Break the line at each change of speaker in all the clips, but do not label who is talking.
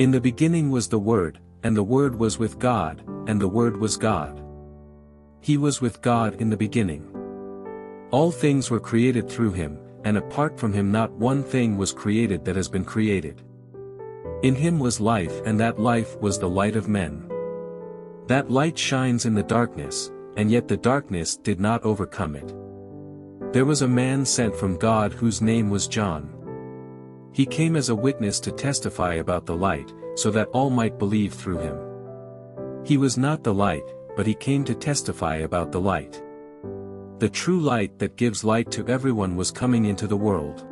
In the beginning was the Word, and the Word was with God, and the Word was God. He was with God in the beginning. All things were created through him, and apart from him not one thing was created that has been created. In him was life and that life was the light of men. That light shines in the darkness, and yet the darkness did not overcome it. There was a man sent from God whose name was John. He came as a witness to testify about the light, so that all might believe through him. He was not the light, but he came to testify about the light. The true light that gives light to everyone was coming into the world.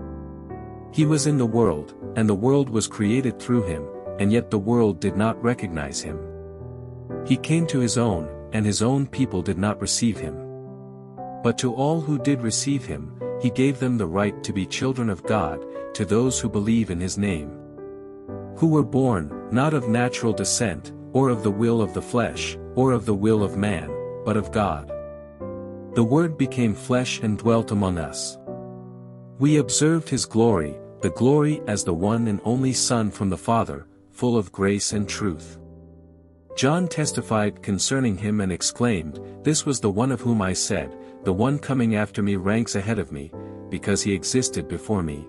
He was in the world, and the world was created through him, and yet the world did not recognize him. He came to his own, and his own people did not receive him. But to all who did receive him, he gave them the right to be children of God, to those who believe in his name. Who were born, not of natural descent, or of the will of the flesh, or of the will of man, but of God. The Word became flesh and dwelt among us. We observed his glory, the glory as the one and only Son from the Father, full of grace and truth. John testified concerning him and exclaimed, This was the one of whom I said, The one coming after me ranks ahead of me, because he existed before me.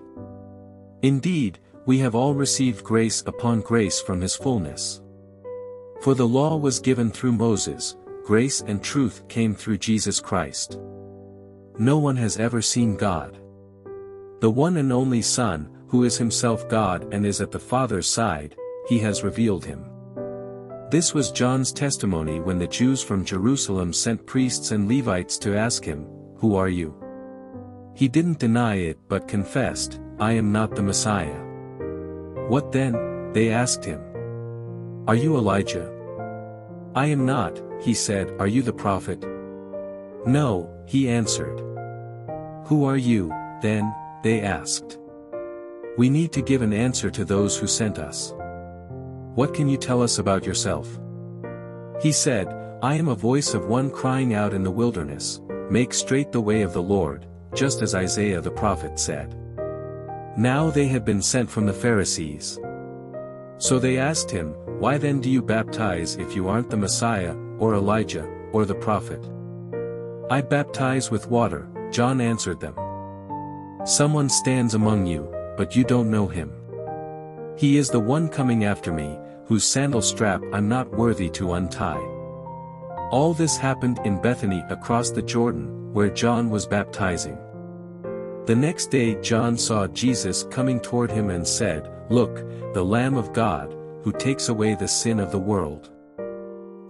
Indeed, we have all received grace upon grace from his fullness. For the law was given through Moses, grace and truth came through Jesus Christ. No one has ever seen God. The one and only Son, who is himself God and is at the Father's side, he has revealed him. This was John's testimony when the Jews from Jerusalem sent priests and Levites to ask him, Who are you? He didn't deny it but confessed, I am not the Messiah. What then, they asked him. Are you Elijah? I am not, he said, Are you the prophet? No, he answered. Who are you, then, they asked. We need to give an answer to those who sent us. What can you tell us about yourself? He said, I am a voice of one crying out in the wilderness, Make straight the way of the Lord, just as Isaiah the prophet said. Now they had been sent from the Pharisees. So they asked him, Why then do you baptize if you aren't the Messiah, or Elijah, or the prophet? I baptize with water, John answered them. Someone stands among you, but you don't know him. He is the one coming after me, whose sandal strap I'm not worthy to untie. All this happened in Bethany across the Jordan, where John was baptizing. The next day John saw Jesus coming toward him and said, Look, the Lamb of God, who takes away the sin of the world.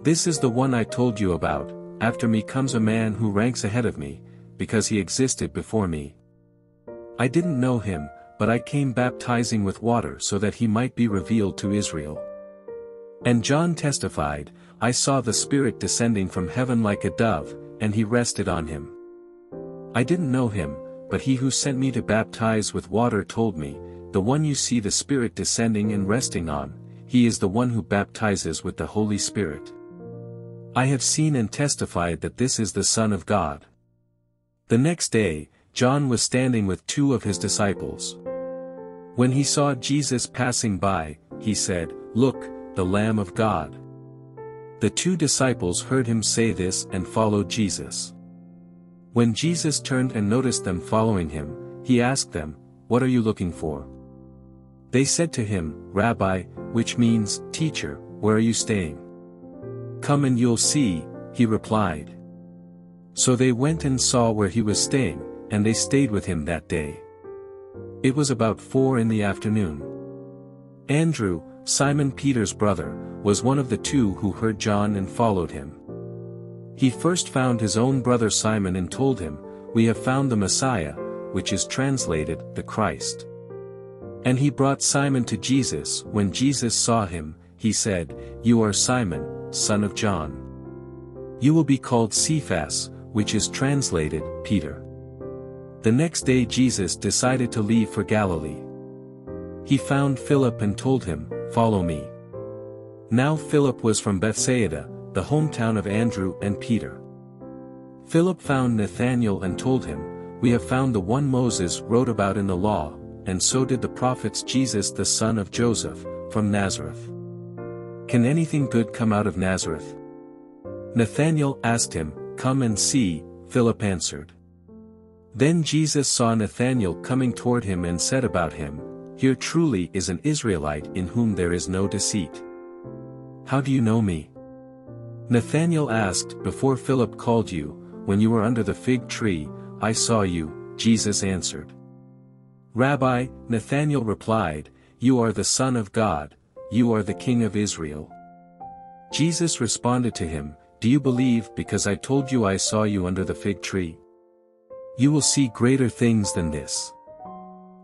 This is the one I told you about, after me comes a man who ranks ahead of me, because he existed before me. I didn't know him, but I came baptizing with water so that he might be revealed to Israel. And John testified, I saw the Spirit descending from heaven like a dove, and he rested on him. I didn't know him, but he who sent me to baptize with water told me, the one you see the Spirit descending and resting on, he is the one who baptizes with the Holy Spirit. I have seen and testified that this is the Son of God. The next day, John was standing with two of his disciples. When he saw Jesus passing by, he said, Look, the Lamb of God. The two disciples heard him say this and followed Jesus. When Jesus turned and noticed them following him, he asked them, What are you looking for? They said to him, Rabbi, which means, Teacher, where are you staying? Come and you'll see, he replied. So they went and saw where he was staying, and they stayed with him that day. It was about four in the afternoon. Andrew, Simon Peter's brother, was one of the two who heard John and followed him. He first found his own brother Simon and told him, We have found the Messiah, which is translated, the Christ. And he brought Simon to Jesus. When Jesus saw him, he said, You are Simon, son of John. You will be called Cephas, which is translated, Peter. The next day Jesus decided to leave for Galilee. He found Philip and told him, Follow me. Now Philip was from Bethsaida, the hometown of Andrew and Peter. Philip found Nathanael and told him, We have found the one Moses wrote about in the law, and so did the prophets Jesus the son of Joseph, from Nazareth. Can anything good come out of Nazareth? Nathanael asked him, Come and see, Philip answered. Then Jesus saw Nathanael coming toward him and said about him, Here truly is an Israelite in whom there is no deceit. How do you know me? Nathanael asked, Before Philip called you, when you were under the fig tree, I saw you, Jesus answered. Rabbi, Nathanael replied, You are the Son of God, you are the King of Israel. Jesus responded to him, Do you believe because I told you I saw you under the fig tree? You will see greater things than this.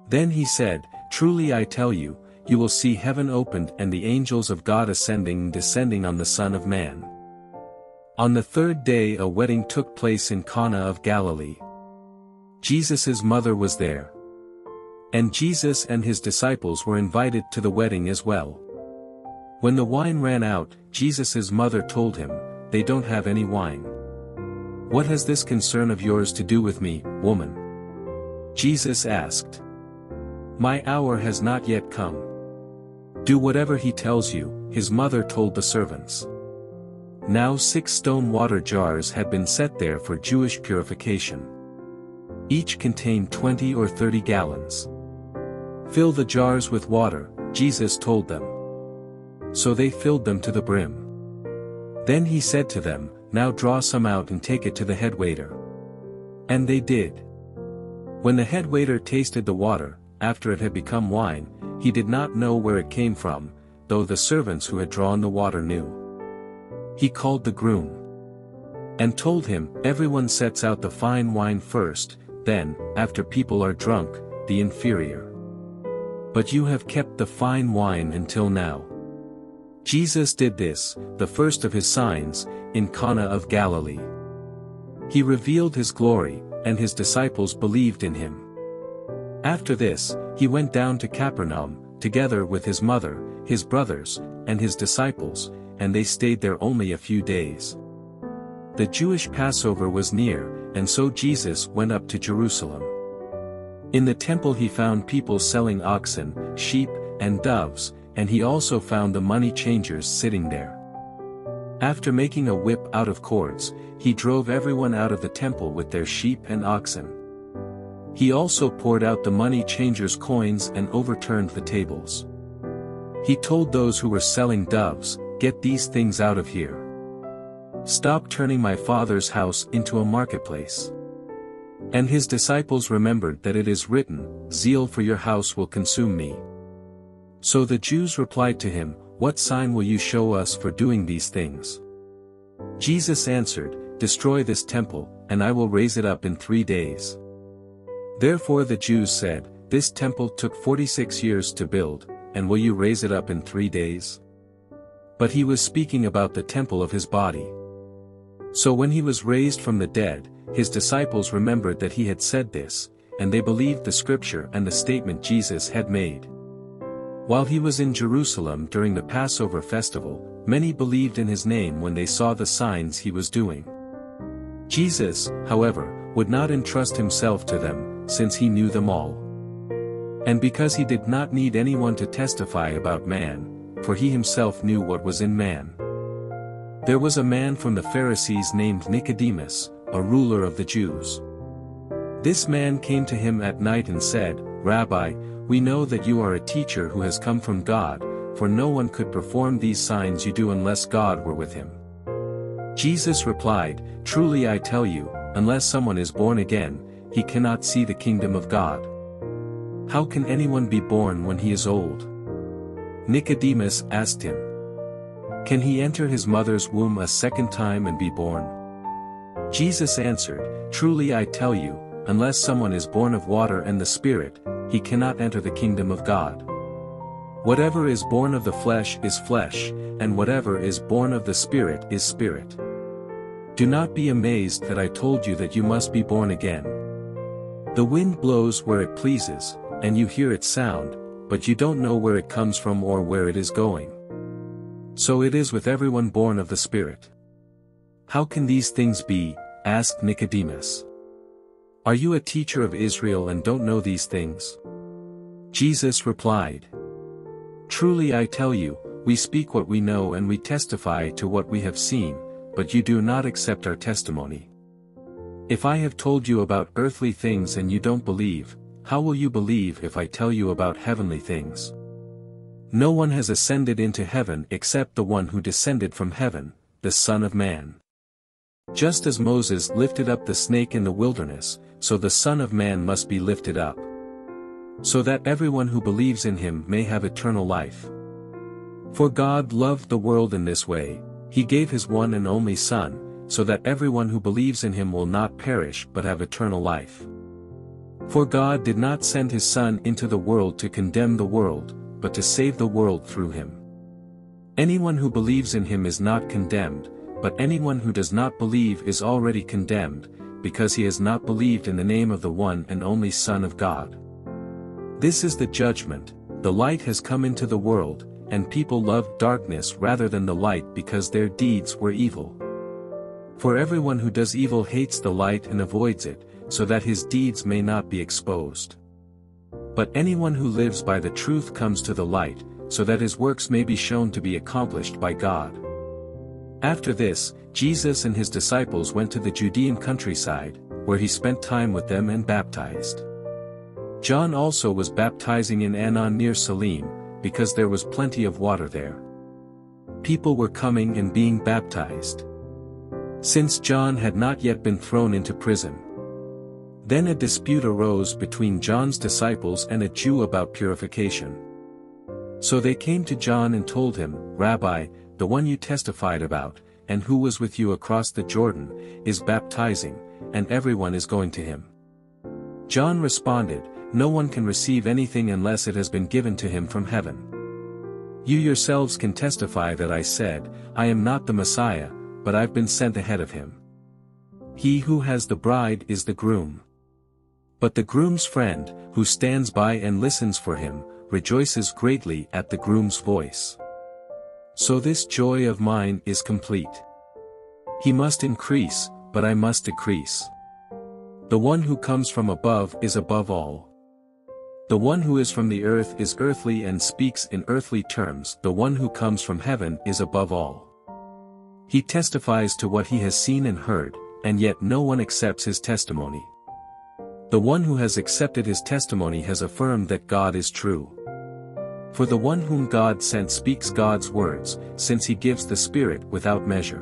Then he said, Truly I tell you, you will see heaven opened and the angels of God ascending and descending on the Son of Man. On the third day a wedding took place in Cana of Galilee. Jesus' mother was there. And Jesus and his disciples were invited to the wedding as well. When the wine ran out, Jesus' mother told him, They don't have any wine. What has this concern of yours to do with me, woman? Jesus asked. My hour has not yet come. Do whatever he tells you, his mother told the servants. Now six stone water jars had been set there for Jewish purification. Each contained 20 or 30 gallons. Fill the jars with water, Jesus told them. So they filled them to the brim. Then he said to them, now draw some out and take it to the head waiter. And they did. When the head waiter tasted the water, after it had become wine, he did not know where it came from, though the servants who had drawn the water knew. He called the groom. And told him, Everyone sets out the fine wine first, then, after people are drunk, the inferior. But you have kept the fine wine until now. Jesus did this, the first of his signs, in Cana of Galilee. He revealed his glory, and his disciples believed in him. After this, he went down to Capernaum, together with his mother, his brothers, and his disciples, and they stayed there only a few days. The Jewish Passover was near, and so Jesus went up to Jerusalem. In the temple he found people selling oxen, sheep, and doves, and he also found the money changers sitting there. After making a whip out of cords, he drove everyone out of the temple with their sheep and oxen. He also poured out the money changers' coins and overturned the tables. He told those who were selling doves, Get these things out of here. Stop turning my father's house into a marketplace. And his disciples remembered that it is written, Zeal for your house will consume me. So the Jews replied to him, what sign will you show us for doing these things? Jesus answered, Destroy this temple, and I will raise it up in three days. Therefore the Jews said, This temple took forty-six years to build, and will you raise it up in three days? But he was speaking about the temple of his body. So when he was raised from the dead, his disciples remembered that he had said this, and they believed the scripture and the statement Jesus had made. While he was in Jerusalem during the Passover festival, many believed in his name when they saw the signs he was doing. Jesus, however, would not entrust himself to them, since he knew them all. And because he did not need anyone to testify about man, for he himself knew what was in man. There was a man from the Pharisees named Nicodemus, a ruler of the Jews. This man came to him at night and said, Rabbi, we know that you are a teacher who has come from God, for no one could perform these signs you do unless God were with him. Jesus replied, Truly I tell you, unless someone is born again, he cannot see the kingdom of God. How can anyone be born when he is old? Nicodemus asked him. Can he enter his mother's womb a second time and be born? Jesus answered, Truly I tell you, unless someone is born of water and the Spirit, he cannot enter the kingdom of God. Whatever is born of the flesh is flesh, and whatever is born of the Spirit is spirit. Do not be amazed that I told you that you must be born again. The wind blows where it pleases, and you hear its sound, but you don't know where it comes from or where it is going. So it is with everyone born of the Spirit. How can these things be? asked Nicodemus. Are you a teacher of Israel and don't know these things? Jesus replied. Truly I tell you, we speak what we know and we testify to what we have seen, but you do not accept our testimony. If I have told you about earthly things and you don't believe, how will you believe if I tell you about heavenly things? No one has ascended into heaven except the one who descended from heaven, the Son of Man. Just as Moses lifted up the snake in the wilderness, so the Son of Man must be lifted up. So that everyone who believes in him may have eternal life. For God loved the world in this way, he gave his one and only Son, so that everyone who believes in him will not perish but have eternal life. For God did not send his Son into the world to condemn the world, but to save the world through him. Anyone who believes in him is not condemned, but anyone who does not believe is already condemned, because he has not believed in the name of the one and only Son of God. This is the judgment, the light has come into the world, and people loved darkness rather than the light because their deeds were evil. For everyone who does evil hates the light and avoids it, so that his deeds may not be exposed. But anyone who lives by the truth comes to the light, so that his works may be shown to be accomplished by God. After this, Jesus and his disciples went to the Judean countryside, where he spent time with them and baptized. John also was baptizing in Aenon near Salim, because there was plenty of water there. People were coming and being baptized. Since John had not yet been thrown into prison. Then a dispute arose between John's disciples and a Jew about purification. So they came to John and told him, Rabbi, the one you testified about, and who was with you across the Jordan, is baptizing, and everyone is going to him. John responded, No one can receive anything unless it has been given to him from heaven. You yourselves can testify that I said, I am not the Messiah, but I've been sent ahead of him. He who has the bride is the groom. But the groom's friend, who stands by and listens for him, rejoices greatly at the groom's voice. So this joy of mine is complete. He must increase, but I must decrease. The one who comes from above is above all. The one who is from the earth is earthly and speaks in earthly terms, the one who comes from heaven is above all. He testifies to what he has seen and heard, and yet no one accepts his testimony. The one who has accepted his testimony has affirmed that God is true. For the one whom God sent speaks God's words, since he gives the Spirit without measure.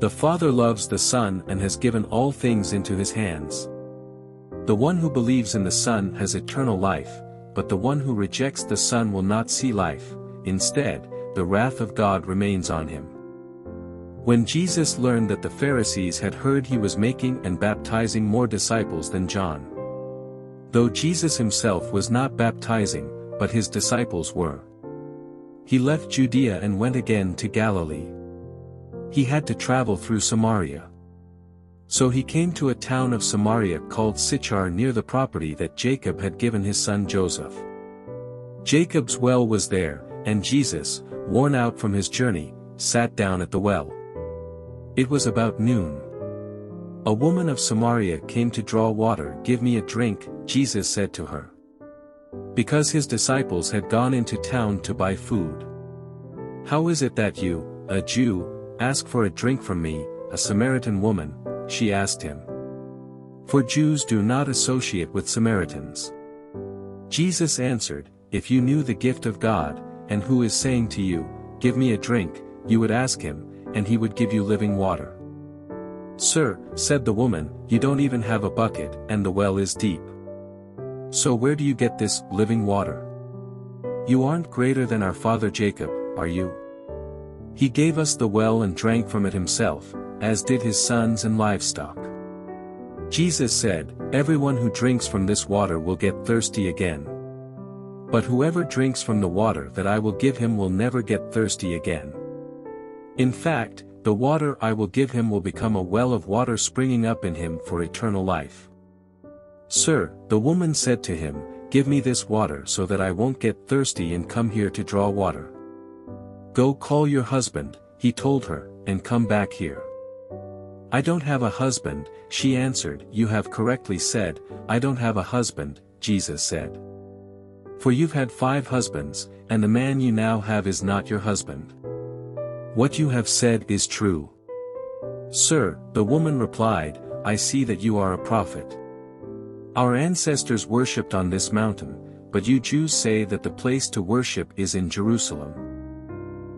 The Father loves the Son and has given all things into his hands. The one who believes in the Son has eternal life, but the one who rejects the Son will not see life, instead, the wrath of God remains on him. When Jesus learned that the Pharisees had heard he was making and baptizing more disciples than John. Though Jesus himself was not baptizing, but his disciples were. He left Judea and went again to Galilee. He had to travel through Samaria. So he came to a town of Samaria called Sychar near the property that Jacob had given his son Joseph. Jacob's well was there, and Jesus, worn out from his journey, sat down at the well. It was about noon. A woman of Samaria came to draw water. Give me a drink, Jesus said to her because his disciples had gone into town to buy food. How is it that you, a Jew, ask for a drink from me, a Samaritan woman, she asked him. For Jews do not associate with Samaritans. Jesus answered, If you knew the gift of God, and who is saying to you, Give me a drink, you would ask him, and he would give you living water. Sir, said the woman, you don't even have a bucket, and the well is deep. So where do you get this living water? You aren't greater than our father Jacob, are you? He gave us the well and drank from it himself, as did his sons and livestock. Jesus said, Everyone who drinks from this water will get thirsty again. But whoever drinks from the water that I will give him will never get thirsty again. In fact, the water I will give him will become a well of water springing up in him for eternal life. Sir, the woman said to him, Give me this water so that I won't get thirsty and come here to draw water. Go call your husband, he told her, and come back here. I don't have a husband, she answered. You have correctly said, I don't have a husband, Jesus said. For you've had five husbands, and the man you now have is not your husband. What you have said is true. Sir, the woman replied, I see that you are a prophet. Our ancestors worshipped on this mountain, but you Jews say that the place to worship is in Jerusalem.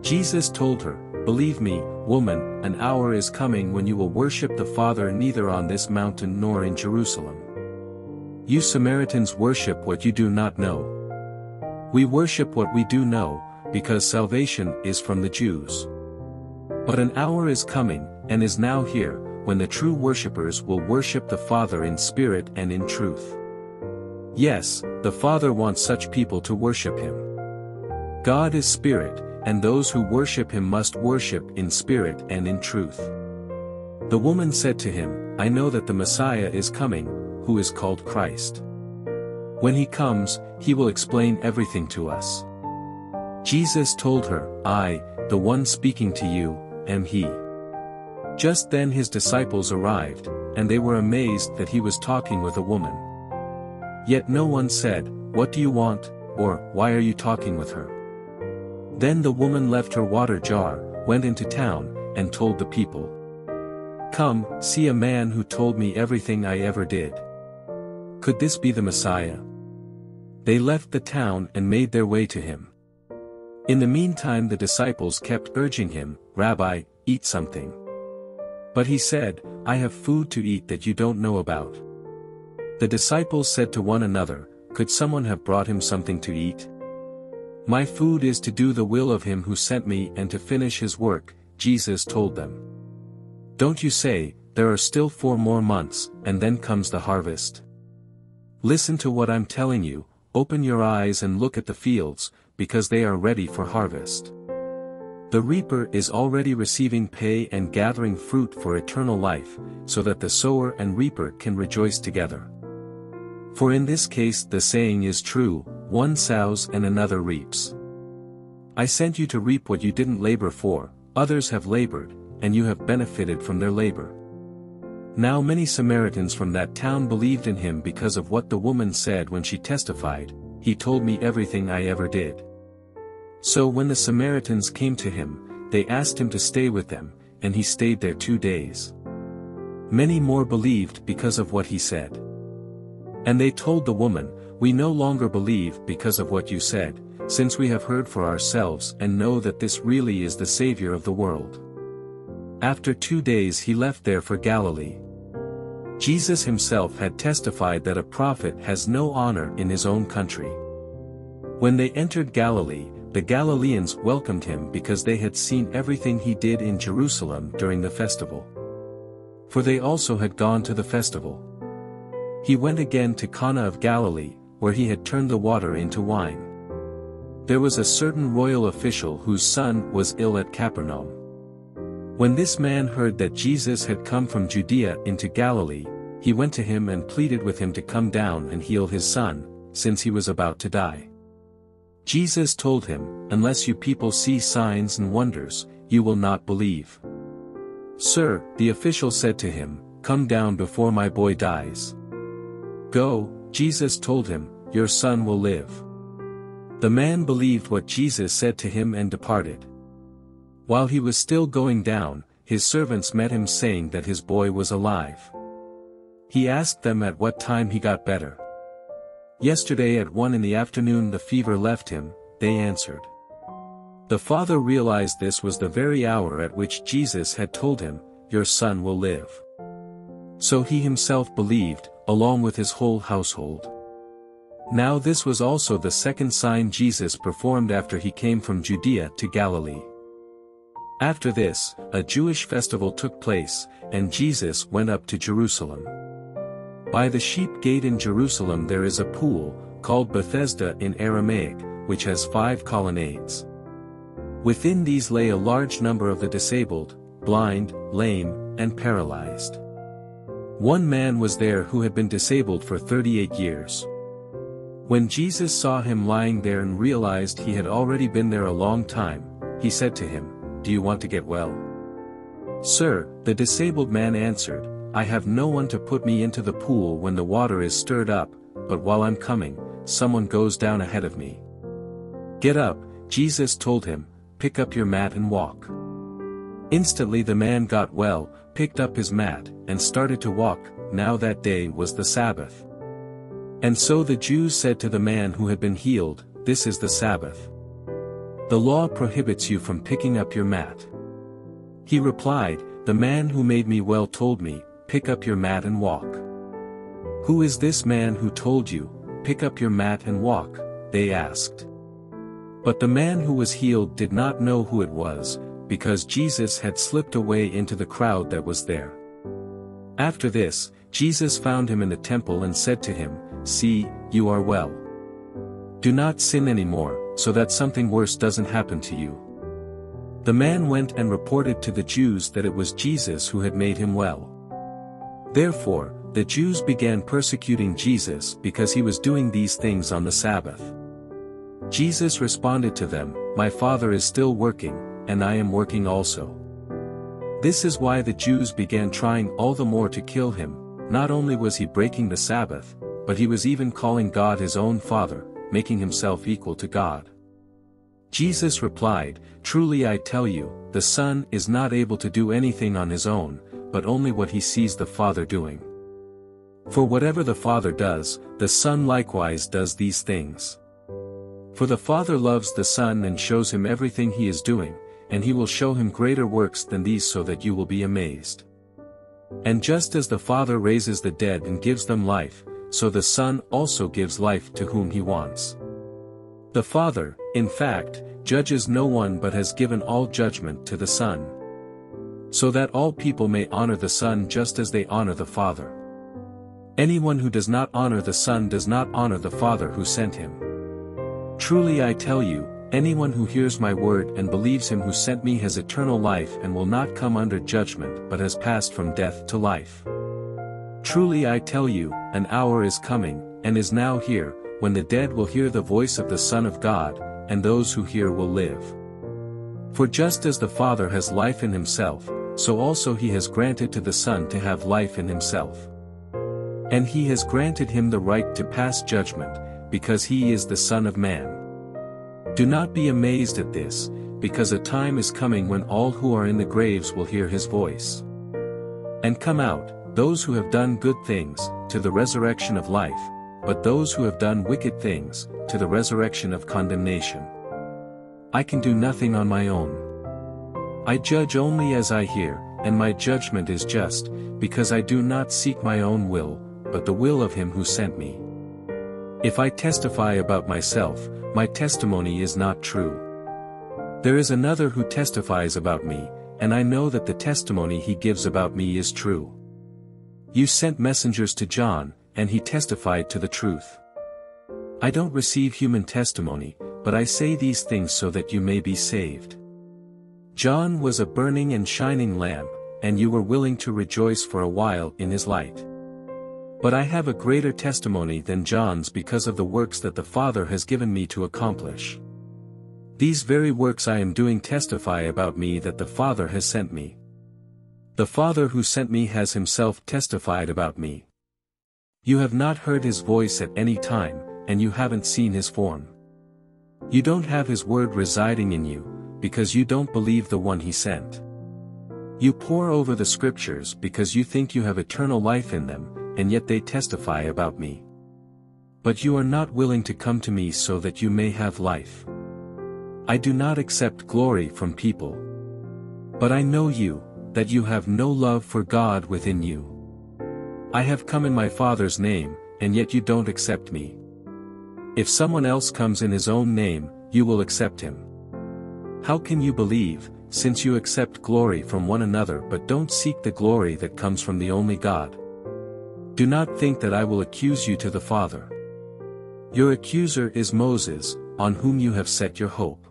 Jesus told her, Believe me, woman, an hour is coming when you will worship the Father neither on this mountain nor in Jerusalem. You Samaritans worship what you do not know. We worship what we do know, because salvation is from the Jews. But an hour is coming, and is now here, when the true worshippers will worship the Father in spirit and in truth. Yes, the Father wants such people to worship Him. God is spirit, and those who worship Him must worship in spirit and in truth. The woman said to him, I know that the Messiah is coming, who is called Christ. When he comes, he will explain everything to us. Jesus told her, I, the one speaking to you, am he. Just then his disciples arrived, and they were amazed that he was talking with a woman. Yet no one said, What do you want, or, Why are you talking with her? Then the woman left her water jar, went into town, and told the people. Come, see a man who told me everything I ever did. Could this be the Messiah? They left the town and made their way to him. In the meantime the disciples kept urging him, Rabbi, eat something. But he said, I have food to eat that you don't know about. The disciples said to one another, Could someone have brought him something to eat? My food is to do the will of him who sent me and to finish his work, Jesus told them. Don't you say, there are still four more months, and then comes the harvest. Listen to what I'm telling you, open your eyes and look at the fields, because they are ready for harvest. The reaper is already receiving pay and gathering fruit for eternal life, so that the sower and reaper can rejoice together. For in this case the saying is true, one sows and another reaps. I sent you to reap what you didn't labor for, others have labored, and you have benefited from their labor. Now many Samaritans from that town believed in him because of what the woman said when she testified, he told me everything I ever did. So when the Samaritans came to him, they asked him to stay with them, and he stayed there two days. Many more believed because of what he said. And they told the woman, We no longer believe because of what you said, since we have heard for ourselves and know that this really is the Savior of the world. After two days he left there for Galilee. Jesus himself had testified that a prophet has no honor in his own country. When they entered Galilee, the Galileans welcomed him because they had seen everything he did in Jerusalem during the festival. For they also had gone to the festival. He went again to Cana of Galilee, where he had turned the water into wine. There was a certain royal official whose son was ill at Capernaum. When this man heard that Jesus had come from Judea into Galilee, he went to him and pleaded with him to come down and heal his son, since he was about to die. Jesus told him, Unless you people see signs and wonders, you will not believe. Sir, the official said to him, Come down before my boy dies. Go, Jesus told him, your son will live. The man believed what Jesus said to him and departed. While he was still going down, his servants met him saying that his boy was alive. He asked them at what time he got better. Yesterday at one in the afternoon the fever left him, they answered. The father realized this was the very hour at which Jesus had told him, Your son will live. So he himself believed, along with his whole household. Now this was also the second sign Jesus performed after he came from Judea to Galilee. After this, a Jewish festival took place, and Jesus went up to Jerusalem. By the sheep gate in Jerusalem there is a pool, called Bethesda in Aramaic, which has five colonnades. Within these lay a large number of the disabled, blind, lame, and paralyzed. One man was there who had been disabled for 38 years. When Jesus saw him lying there and realized he had already been there a long time, he said to him, Do you want to get well? Sir, the disabled man answered, I have no one to put me into the pool when the water is stirred up, but while I'm coming, someone goes down ahead of me. Get up, Jesus told him, pick up your mat and walk. Instantly the man got well, picked up his mat, and started to walk, now that day was the Sabbath. And so the Jews said to the man who had been healed, This is the Sabbath. The law prohibits you from picking up your mat. He replied, The man who made me well told me, Pick up your mat and walk. Who is this man who told you, Pick up your mat and walk? They asked. But the man who was healed did not know who it was, because Jesus had slipped away into the crowd that was there. After this, Jesus found him in the temple and said to him, See, you are well. Do not sin anymore, so that something worse doesn't happen to you. The man went and reported to the Jews that it was Jesus who had made him well. Therefore, the Jews began persecuting Jesus because he was doing these things on the Sabbath. Jesus responded to them, My Father is still working, and I am working also. This is why the Jews began trying all the more to kill him, not only was he breaking the Sabbath, but he was even calling God his own Father, making himself equal to God. Jesus replied, Truly I tell you, the Son is not able to do anything on his own, but only what he sees the Father doing. For whatever the Father does, the Son likewise does these things. For the Father loves the Son and shows him everything he is doing, and he will show him greater works than these so that you will be amazed. And just as the Father raises the dead and gives them life, so the Son also gives life to whom he wants. The Father, in fact, judges no one but has given all judgment to the Son. So that all people may honor the Son just as they honor the Father. Anyone who does not honor the Son does not honor the Father who sent him. Truly I tell you, anyone who hears my word and believes him who sent me has eternal life and will not come under judgment but has passed from death to life. Truly I tell you, an hour is coming, and is now here, when the dead will hear the voice of the Son of God, and those who hear will live. For just as the Father has life in himself, so also he has granted to the Son to have life in himself. And he has granted him the right to pass judgment, because he is the Son of Man. Do not be amazed at this, because a time is coming when all who are in the graves will hear his voice. And come out, those who have done good things, to the resurrection of life, but those who have done wicked things, to the resurrection of condemnation. I can do nothing on my own. I judge only as I hear, and my judgment is just, because I do not seek my own will, but the will of him who sent me. If I testify about myself, my testimony is not true. There is another who testifies about me, and I know that the testimony he gives about me is true. You sent messengers to John, and he testified to the truth. I don't receive human testimony, but I say these things so that you may be saved. John was a burning and shining lamp, and you were willing to rejoice for a while in his light. But I have a greater testimony than John's because of the works that the Father has given me to accomplish. These very works I am doing testify about me that the Father has sent me. The Father who sent me has himself testified about me. You have not heard his voice at any time, and you haven't seen his form. You don't have his word residing in you, because you don't believe the one he sent. You pore over the scriptures because you think you have eternal life in them, and yet they testify about me. But you are not willing to come to me so that you may have life. I do not accept glory from people. But I know you, that you have no love for God within you. I have come in my Father's name, and yet you don't accept me. If someone else comes in his own name, you will accept him. How can you believe, since you accept glory from one another but don't seek the glory that comes from the only God? Do not think that I will accuse you to the Father. Your accuser is Moses, on whom you have set your hope.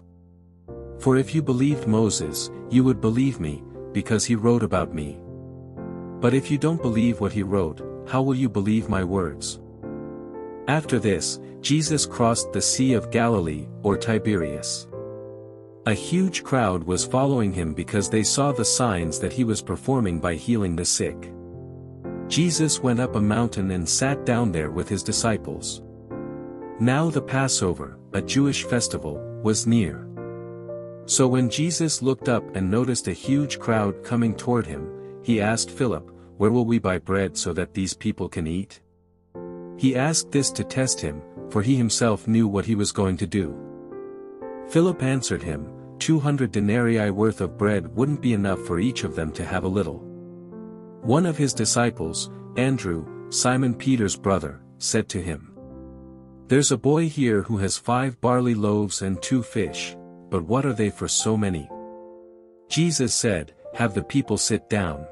For if you believed Moses, you would believe me, because he wrote about me. But if you don't believe what he wrote, how will you believe my words? After this, Jesus crossed the Sea of Galilee, or Tiberias. A huge crowd was following him because they saw the signs that he was performing by healing the sick. Jesus went up a mountain and sat down there with his disciples. Now the Passover, a Jewish festival, was near. So when Jesus looked up and noticed a huge crowd coming toward him, he asked Philip, Where will we buy bread so that these people can eat? He asked this to test him, for he himself knew what he was going to do. Philip answered him, Two hundred denarii worth of bread wouldn't be enough for each of them to have a little. One of his disciples, Andrew, Simon Peter's brother, said to him, There's a boy here who has five barley loaves and two fish, but what are they for so many? Jesus said, Have the people sit down.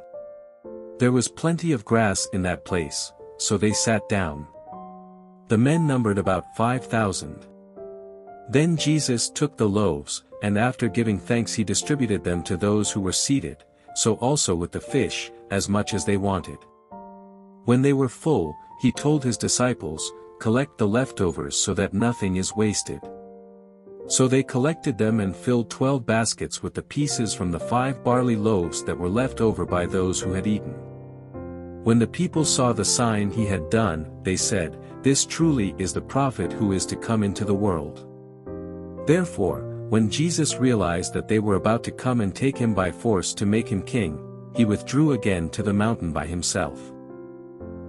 There was plenty of grass in that place, so they sat down. The men numbered about five thousand. Then Jesus took the loaves, and after giving thanks he distributed them to those who were seated, so also with the fish, as much as they wanted. When they were full, he told his disciples, Collect the leftovers so that nothing is wasted. So they collected them and filled twelve baskets with the pieces from the five barley loaves that were left over by those who had eaten. When the people saw the sign he had done, they said, This truly is the prophet who is to come into the world. Therefore, when Jesus realized that they were about to come and take him by force to make him king, he withdrew again to the mountain by himself.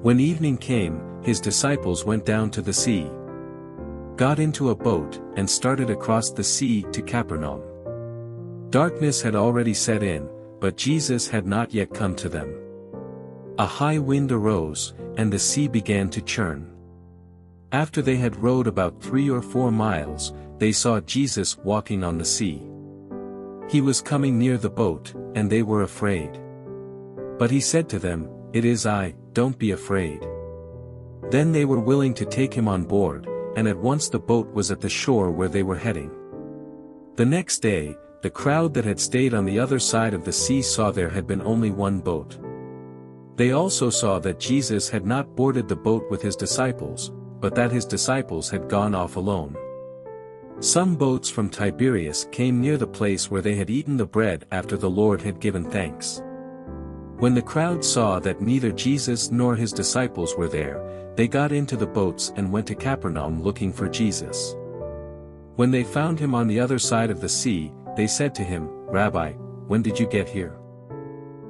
When evening came, his disciples went down to the sea, got into a boat, and started across the sea to Capernaum. Darkness had already set in, but Jesus had not yet come to them. A high wind arose, and the sea began to churn. After they had rowed about three or four miles, they saw Jesus walking on the sea. He was coming near the boat, and they were afraid. But he said to them, It is I, don't be afraid. Then they were willing to take him on board, and at once the boat was at the shore where they were heading. The next day, the crowd that had stayed on the other side of the sea saw there had been only one boat. They also saw that Jesus had not boarded the boat with his disciples, but that his disciples had gone off alone. Some boats from Tiberias came near the place where they had eaten the bread after the Lord had given thanks. When the crowd saw that neither Jesus nor his disciples were there, they got into the boats and went to Capernaum looking for Jesus. When they found him on the other side of the sea, they said to him, Rabbi, when did you get here?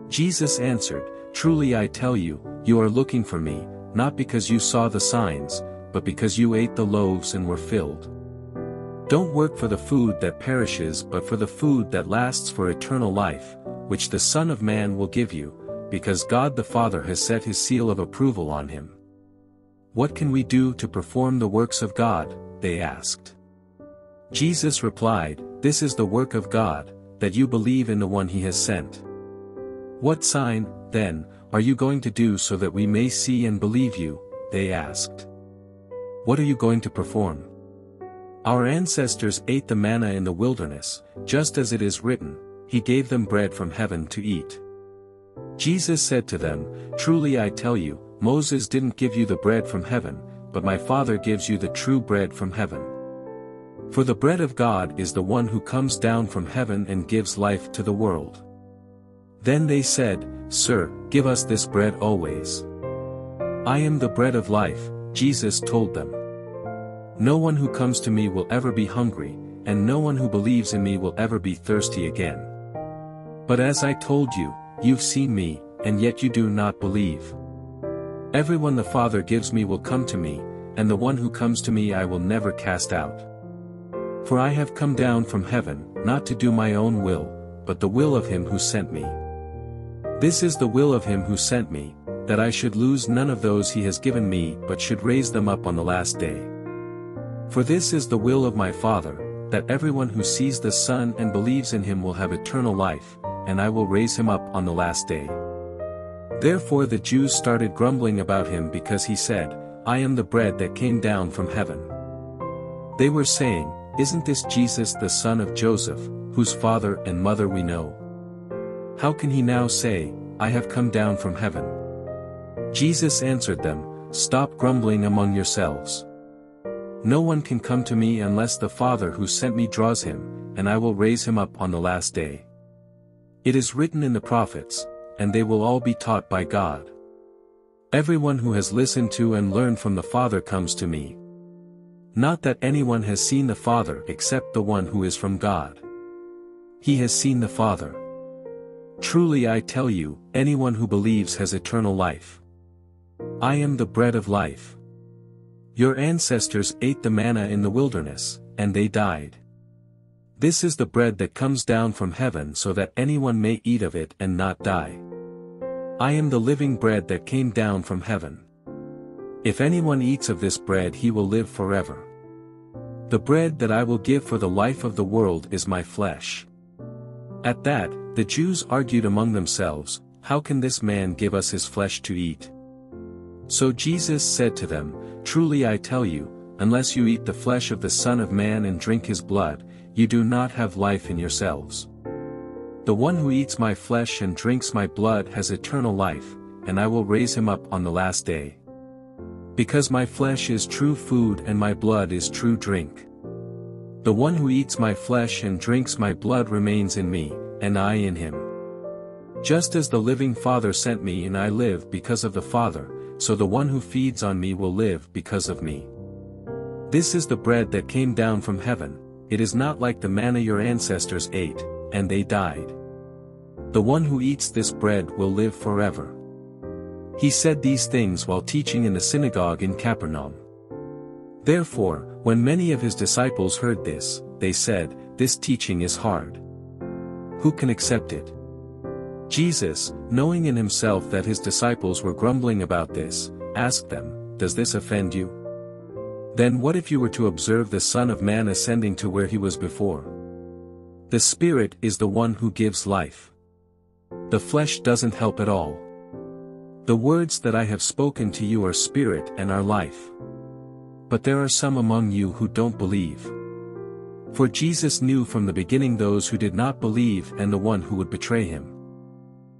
Jesus answered, Truly I tell you, you are looking for me, not because you saw the signs, but because you ate the loaves and were filled. Don't work for the food that perishes but for the food that lasts for eternal life, which the Son of Man will give you, because God the Father has set his seal of approval on him. What can we do to perform the works of God? they asked. Jesus replied, This is the work of God, that you believe in the one he has sent. What sign, then, are you going to do so that we may see and believe you? they asked. What are you going to perform? Our ancestors ate the manna in the wilderness, just as it is written, He gave them bread from heaven to eat. Jesus said to them, Truly I tell you, Moses didn't give you the bread from heaven, but my Father gives you the true bread from heaven. For the bread of God is the one who comes down from heaven and gives life to the world. Then they said, Sir, give us this bread always. I am the bread of life, Jesus told them. No one who comes to me will ever be hungry, and no one who believes in me will ever be thirsty again. But as I told you, you've seen me, and yet you do not believe. Everyone the Father gives me will come to me, and the one who comes to me I will never cast out. For I have come down from heaven, not to do my own will, but the will of him who sent me. This is the will of him who sent me, that I should lose none of those he has given me but should raise them up on the last day. For this is the will of my Father, that everyone who sees the Son and believes in him will have eternal life, and I will raise him up on the last day. Therefore the Jews started grumbling about him because he said, I am the bread that came down from heaven. They were saying, Isn't this Jesus the son of Joseph, whose father and mother we know? How can he now say, I have come down from heaven? Jesus answered them, Stop grumbling among yourselves. No one can come to me unless the Father who sent me draws him, and I will raise him up on the last day. It is written in the prophets, and they will all be taught by God. Everyone who has listened to and learned from the Father comes to me. Not that anyone has seen the Father except the one who is from God. He has seen the Father. Truly I tell you, anyone who believes has eternal life. I am the bread of life. Your ancestors ate the manna in the wilderness, and they died. This is the bread that comes down from heaven so that anyone may eat of it and not die. I am the living bread that came down from heaven. If anyone eats of this bread he will live forever. The bread that I will give for the life of the world is my flesh. At that, the Jews argued among themselves, How can this man give us his flesh to eat? So Jesus said to them, Truly I tell you, unless you eat the flesh of the Son of Man and drink his blood, you do not have life in yourselves. The one who eats my flesh and drinks my blood has eternal life, and I will raise him up on the last day. Because my flesh is true food and my blood is true drink. The one who eats my flesh and drinks my blood remains in me, and I in him. Just as the living Father sent me and I live because of the Father, so the one who feeds on me will live because of me. This is the bread that came down from heaven, it is not like the manna your ancestors ate, and they died. The one who eats this bread will live forever. He said these things while teaching in the synagogue in Capernaum. Therefore, when many of his disciples heard this, they said, This teaching is hard. Who can accept it? Jesus, knowing in himself that his disciples were grumbling about this, asked them, Does this offend you? Then what if you were to observe the Son of Man ascending to where he was before? The Spirit is the one who gives life. The flesh doesn't help at all. The words that I have spoken to you are spirit and are life. But there are some among you who don't believe. For Jesus knew from the beginning those who did not believe and the one who would betray him.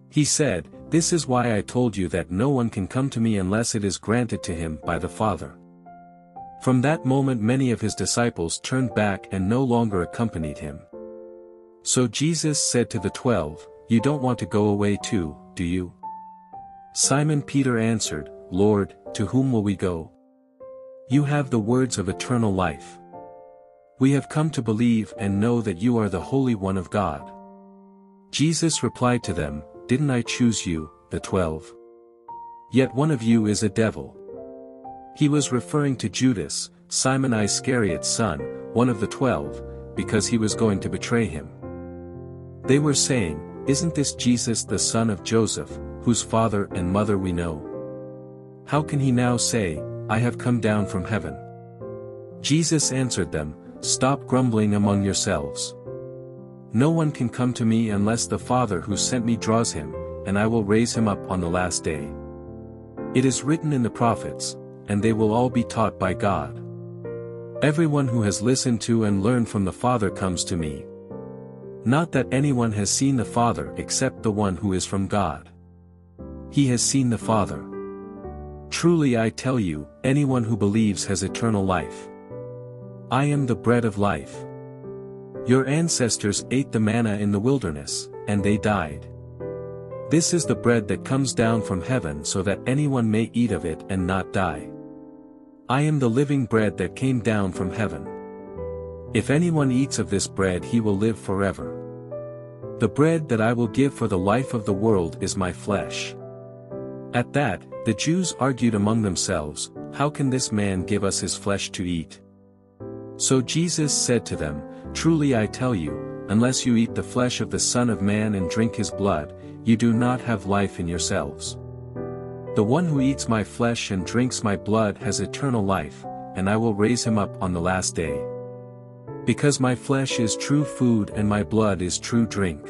He said, This is why I told you that no one can come to me unless it is granted to him by the Father. From that moment many of his disciples turned back and no longer accompanied him. So Jesus said to the twelve, You don't want to go away too, do you? Simon Peter answered, Lord, to whom will we go? You have the words of eternal life. We have come to believe and know that you are the Holy One of God. Jesus replied to them, Didn't I choose you, the twelve? Yet one of you is a devil. He was referring to Judas, Simon Iscariot's son, one of the twelve, because he was going to betray him. They were saying, Isn't this Jesus the son of Joseph, whose father and mother we know? How can he now say, I have come down from heaven? Jesus answered them, Stop grumbling among yourselves. No one can come to me unless the Father who sent me draws him, and I will raise him up on the last day. It is written in the prophets, and they will all be taught by God. Everyone who has listened to and learned from the Father comes to me. Not that anyone has seen the Father except the one who is from God. He has seen the Father. Truly I tell you, anyone who believes has eternal life. I am the bread of life. Your ancestors ate the manna in the wilderness, and they died. This is the bread that comes down from heaven so that anyone may eat of it and not die. I am the living bread that came down from heaven. If anyone eats of this bread he will live forever. The bread that I will give for the life of the world is my flesh. At that, the Jews argued among themselves, How can this man give us his flesh to eat? So Jesus said to them, Truly I tell you, unless you eat the flesh of the Son of Man and drink his blood, you do not have life in yourselves. The one who eats my flesh and drinks my blood has eternal life, and I will raise him up on the last day. Because my flesh is true food and my blood is true drink.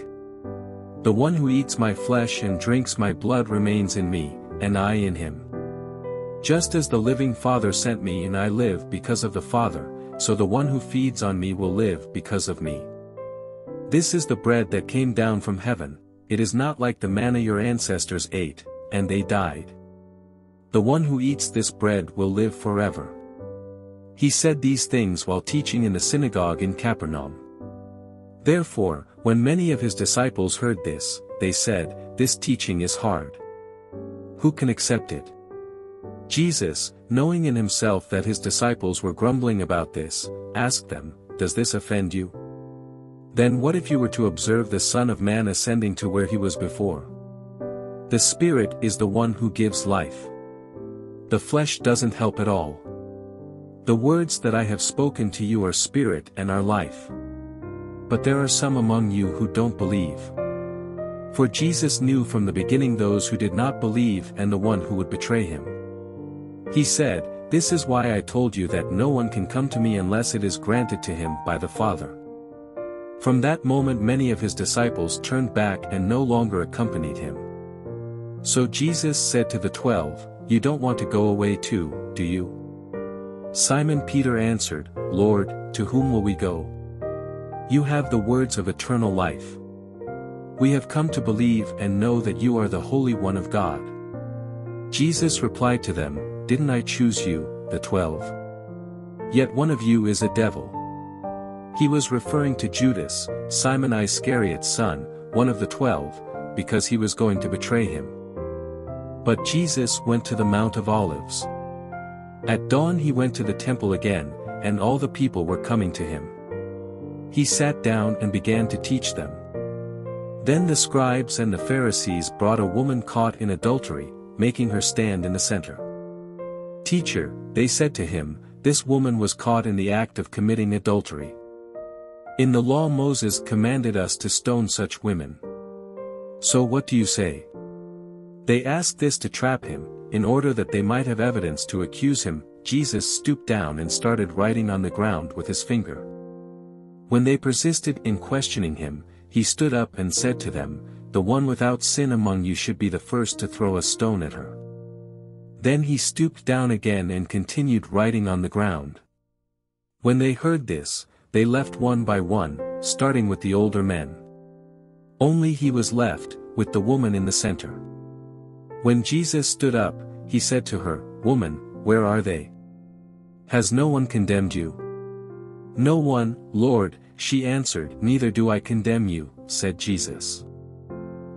The one who eats my flesh and drinks my blood remains in me, and I in him. Just as the living Father sent me and I live because of the Father, so the one who feeds on me will live because of me. This is the bread that came down from heaven, it is not like the manna your ancestors ate, and they died. The one who eats this bread will live forever. He said these things while teaching in the synagogue in Capernaum. Therefore, when many of his disciples heard this, they said, This teaching is hard. Who can accept it? Jesus, knowing in himself that his disciples were grumbling about this, asked them, Does this offend you? Then what if you were to observe the Son of Man ascending to where he was before? The Spirit is the one who gives life. The flesh doesn't help at all. The words that I have spoken to you are spirit and are life. But there are some among you who don't believe. For Jesus knew from the beginning those who did not believe and the one who would betray him. He said, This is why I told you that no one can come to me unless it is granted to him by the Father. From that moment many of his disciples turned back and no longer accompanied him. So Jesus said to the twelve, You don't want to go away too, do you? Simon Peter answered, Lord, to whom will we go? You have the words of eternal life. We have come to believe and know that you are the Holy One of God. Jesus replied to them, Didn't I choose you, the twelve? Yet one of you is a devil. He was referring to Judas, Simon Iscariot's son, one of the twelve, because he was going to betray him. But Jesus went to the Mount of Olives. At dawn he went to the temple again, and all the people were coming to him. He sat down and began to teach them. Then the scribes and the Pharisees brought a woman caught in adultery, making her stand in the center. Teacher, they said to him, this woman was caught in the act of committing adultery. In the law Moses commanded us to stone such women. So what do you say? They asked this to trap him, in order that they might have evidence to accuse him, Jesus stooped down and started writing on the ground with his finger. When they persisted in questioning him, he stood up and said to them, The one without sin among you should be the first to throw a stone at her. Then he stooped down again and continued writing on the ground. When they heard this, they left one by one, starting with the older men. Only he was left, with the woman in the center. When Jesus stood up, he said to her, Woman, where are they? Has no one condemned you? No one, Lord, she answered, Neither do I condemn you, said Jesus.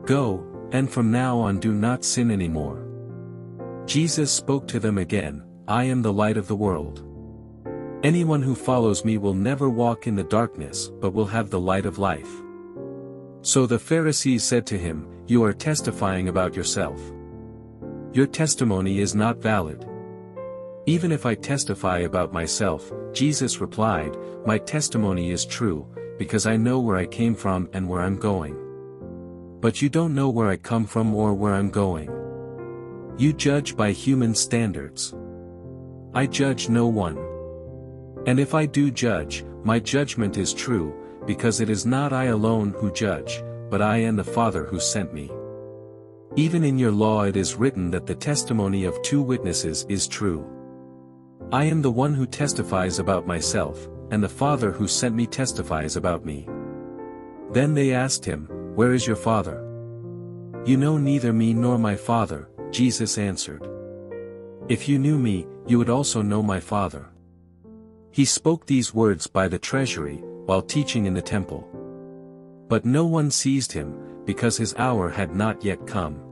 Go, and from now on do not sin anymore. Jesus spoke to them again, I am the light of the world. Anyone who follows me will never walk in the darkness but will have the light of life. So the Pharisees said to him, You are testifying about yourself. Your testimony is not valid. Even if I testify about myself, Jesus replied, My testimony is true, because I know where I came from and where I'm going. But you don't know where I come from or where I'm going. You judge by human standards. I judge no one. And if I do judge, my judgment is true, because it is not I alone who judge, but I and the Father who sent me. Even in your law it is written that the testimony of two witnesses is true. I am the one who testifies about myself, and the Father who sent me testifies about me. Then they asked him, Where is your Father? You know neither me nor my Father, Jesus answered. If you knew me, you would also know my Father. He spoke these words by the treasury, while teaching in the temple. But no one seized him, because his hour had not yet come.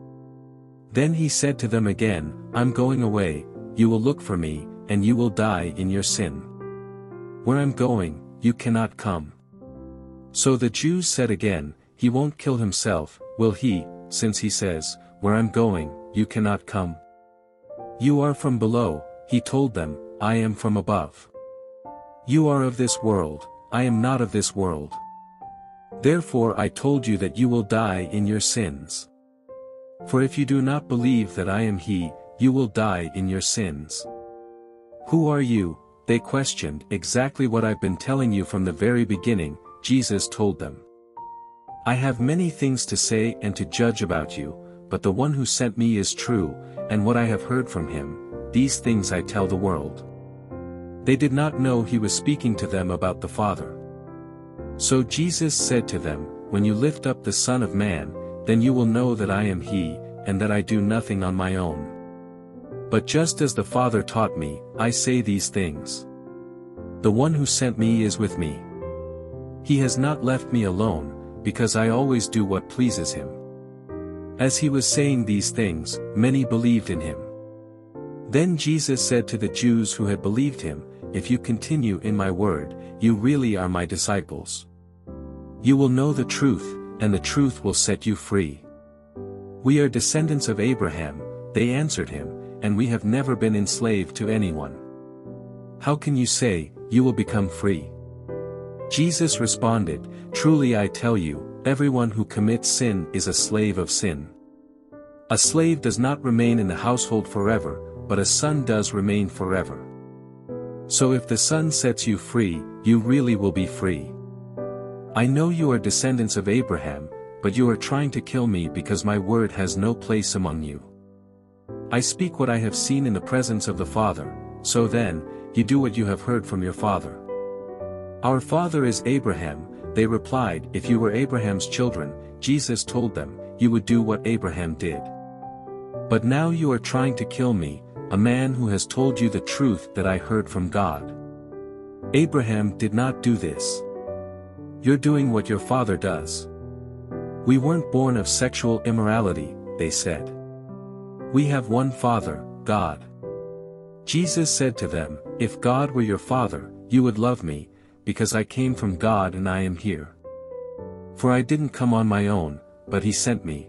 Then he said to them again, I'm going away, you will look for me, and you will die in your sin. Where I'm going, you cannot come. So the Jews said again, He won't kill himself, will he, since he says, Where I'm going, you cannot come. You are from below, he told them, I am from above. You are of this world, I am not of this world. Therefore I told you that you will die in your sins. For if you do not believe that I am he, you will die in your sins. Who are you? They questioned exactly what I've been telling you from the very beginning, Jesus told them. I have many things to say and to judge about you, but the one who sent me is true, and what I have heard from him, these things I tell the world. They did not know he was speaking to them about the Father. So Jesus said to them, When you lift up the Son of Man, then you will know that I am he, and that I do nothing on my own. But just as the Father taught me, I say these things. The one who sent me is with me. He has not left me alone, because I always do what pleases him. As he was saying these things, many believed in him. Then Jesus said to the Jews who had believed him, If you continue in my word, you really are my disciples. You will know the truth, and the truth will set you free. We are descendants of Abraham, they answered him, and we have never been enslaved to anyone. How can you say, you will become free? Jesus responded, Truly I tell you, everyone who commits sin is a slave of sin. A slave does not remain in the household forever, but a son does remain forever. So if the son sets you free, you really will be free. I know you are descendants of Abraham, but you are trying to kill me because my word has no place among you. I speak what I have seen in the presence of the Father, so then, you do what you have heard from your father. Our father is Abraham, they replied, if you were Abraham's children, Jesus told them, you would do what Abraham did. But now you are trying to kill me, a man who has told you the truth that I heard from God. Abraham did not do this. You're doing what your father does. We weren't born of sexual immorality, they said. We have one Father, God. Jesus said to them, If God were your Father, you would love me, because I came from God and I am here. For I didn't come on my own, but he sent me.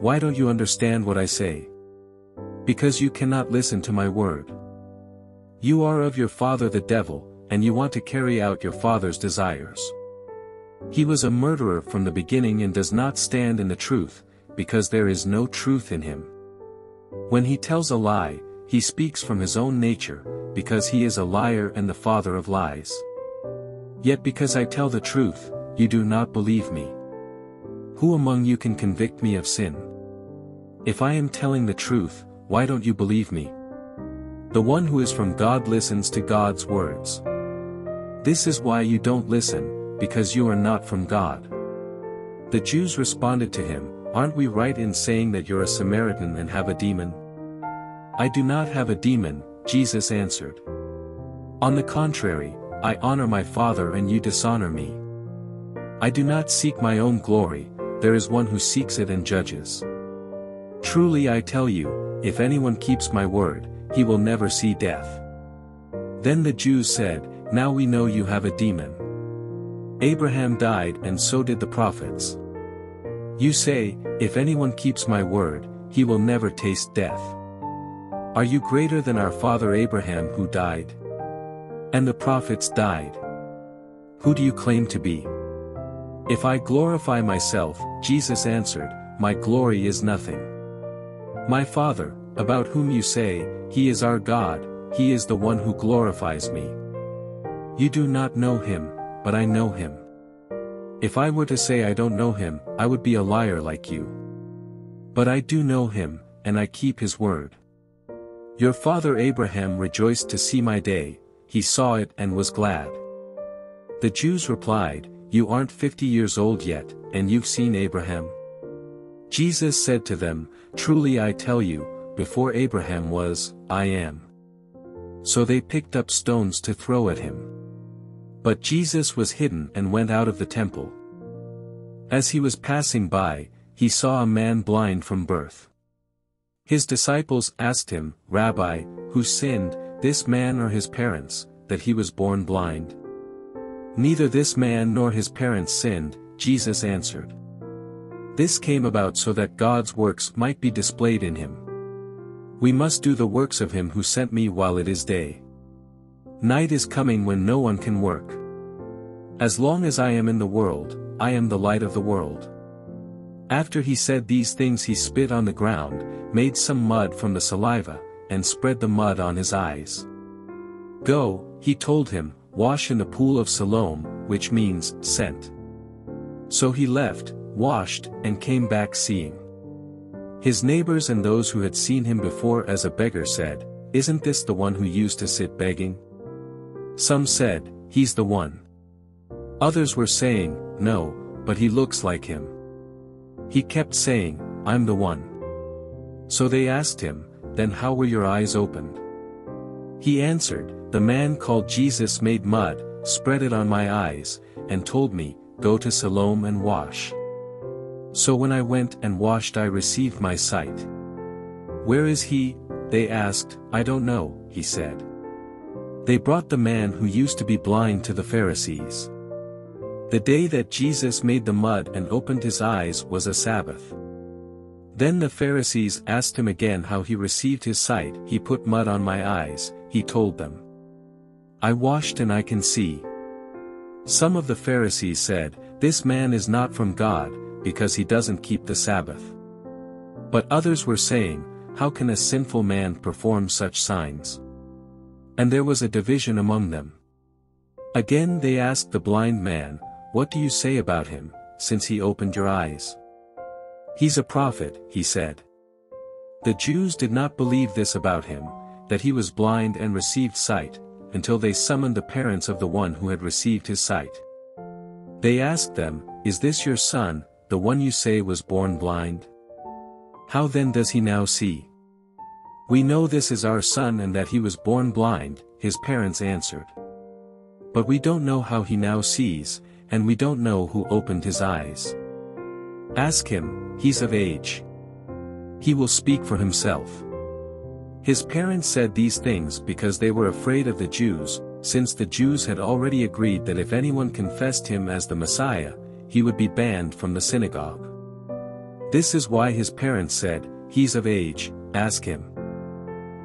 Why don't you understand what I say? Because you cannot listen to my word. You are of your father the devil, and you want to carry out your father's desires. He was a murderer from the beginning and does not stand in the truth, because there is no truth in him. When he tells a lie, he speaks from his own nature, because he is a liar and the father of lies. Yet because I tell the truth, you do not believe me. Who among you can convict me of sin? If I am telling the truth, why don't you believe me? The one who is from God listens to God's words. This is why you don't listen, because you are not from God. The Jews responded to him, Aren't we right in saying that you're a Samaritan and have a demon? I do not have a demon, Jesus answered. On the contrary, I honor my Father and you dishonor me. I do not seek my own glory, there is one who seeks it and judges. Truly I tell you, if anyone keeps my word, he will never see death. Then the Jews said, Now we know you have a demon. Abraham died and so did the prophets. You say, If anyone keeps my word, he will never taste death. Are you greater than our father Abraham who died? And the prophets died. Who do you claim to be? If I glorify myself, Jesus answered, My glory is nothing. My Father, about whom you say, He is our God, He is the one who glorifies me. You do not know Him, but I know Him. If I were to say I don't know Him, I would be a liar like you. But I do know Him, and I keep His word. Your father Abraham rejoiced to see my day, he saw it and was glad. The Jews replied, You aren't fifty years old yet, and you've seen Abraham? Jesus said to them, Truly I tell you, before Abraham was, I am. So they picked up stones to throw at him. But Jesus was hidden and went out of the temple. As he was passing by, he saw a man blind from birth. His disciples asked him, Rabbi, who sinned, this man or his parents, that he was born blind? Neither this man nor his parents sinned, Jesus answered. This came about so that God's works might be displayed in him. We must do the works of him who sent me while it is day. Night is coming when no one can work. As long as I am in the world, I am the light of the world. After he said these things he spit on the ground, made some mud from the saliva, and spread the mud on his eyes. Go, he told him, wash in the pool of Siloam, which means, sent. So he left, washed, and came back seeing. His neighbors and those who had seen him before as a beggar said, Isn't this the one who used to sit begging? Some said, He's the one. Others were saying, No, but he looks like him. He kept saying, I'm the one. So they asked him, then how were your eyes opened? He answered, The man called Jesus made mud, spread it on my eyes, and told me, Go to Siloam and wash. So when I went and washed I received my sight. Where is he, They asked, I don't know, he said. They brought the man who used to be blind to the Pharisees. The day that Jesus made the mud and opened his eyes was a Sabbath. Then the Pharisees asked him again how he received his sight. He put mud on my eyes, he told them. I washed and I can see. Some of the Pharisees said, This man is not from God, because he doesn't keep the Sabbath. But others were saying, How can a sinful man perform such signs? And there was a division among them. Again they asked the blind man, What do you say about him, since he opened your eyes? He's a prophet, he said. The Jews did not believe this about him, that he was blind and received sight, until they summoned the parents of the one who had received his sight. They asked them, Is this your son, the one you say was born blind? How then does he now see? We know this is our son and that he was born blind, his parents answered. But we don't know how he now sees, and we don't know who opened his eyes. Ask him, he's of age. He will speak for himself. His parents said these things because they were afraid of the Jews, since the Jews had already agreed that if anyone confessed him as the Messiah, he would be banned from the synagogue. This is why his parents said, He's of age, ask him.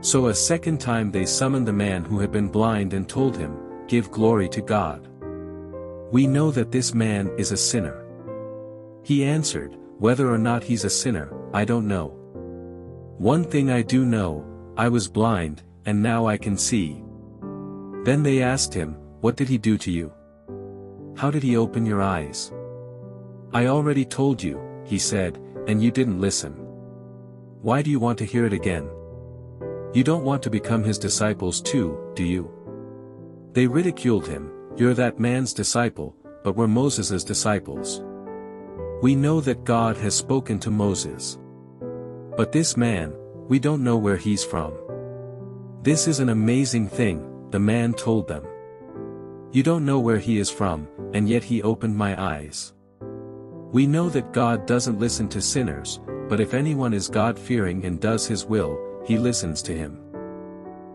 So a second time they summoned the man who had been blind and told him, Give glory to God. We know that this man is a sinner. He answered, Whether or not he's a sinner, I don't know. One thing I do know, I was blind, and now I can see. Then they asked him, What did he do to you? How did he open your eyes? I already told you, he said, and you didn't listen. Why do you want to hear it again? You don't want to become his disciples too, do you? They ridiculed him, you're that man's disciple, but we're Moses' disciples. We know that God has spoken to Moses. But this man, we don't know where he's from. This is an amazing thing, the man told them. You don't know where he is from, and yet he opened my eyes. We know that God doesn't listen to sinners, but if anyone is God-fearing and does his will, he listens to him.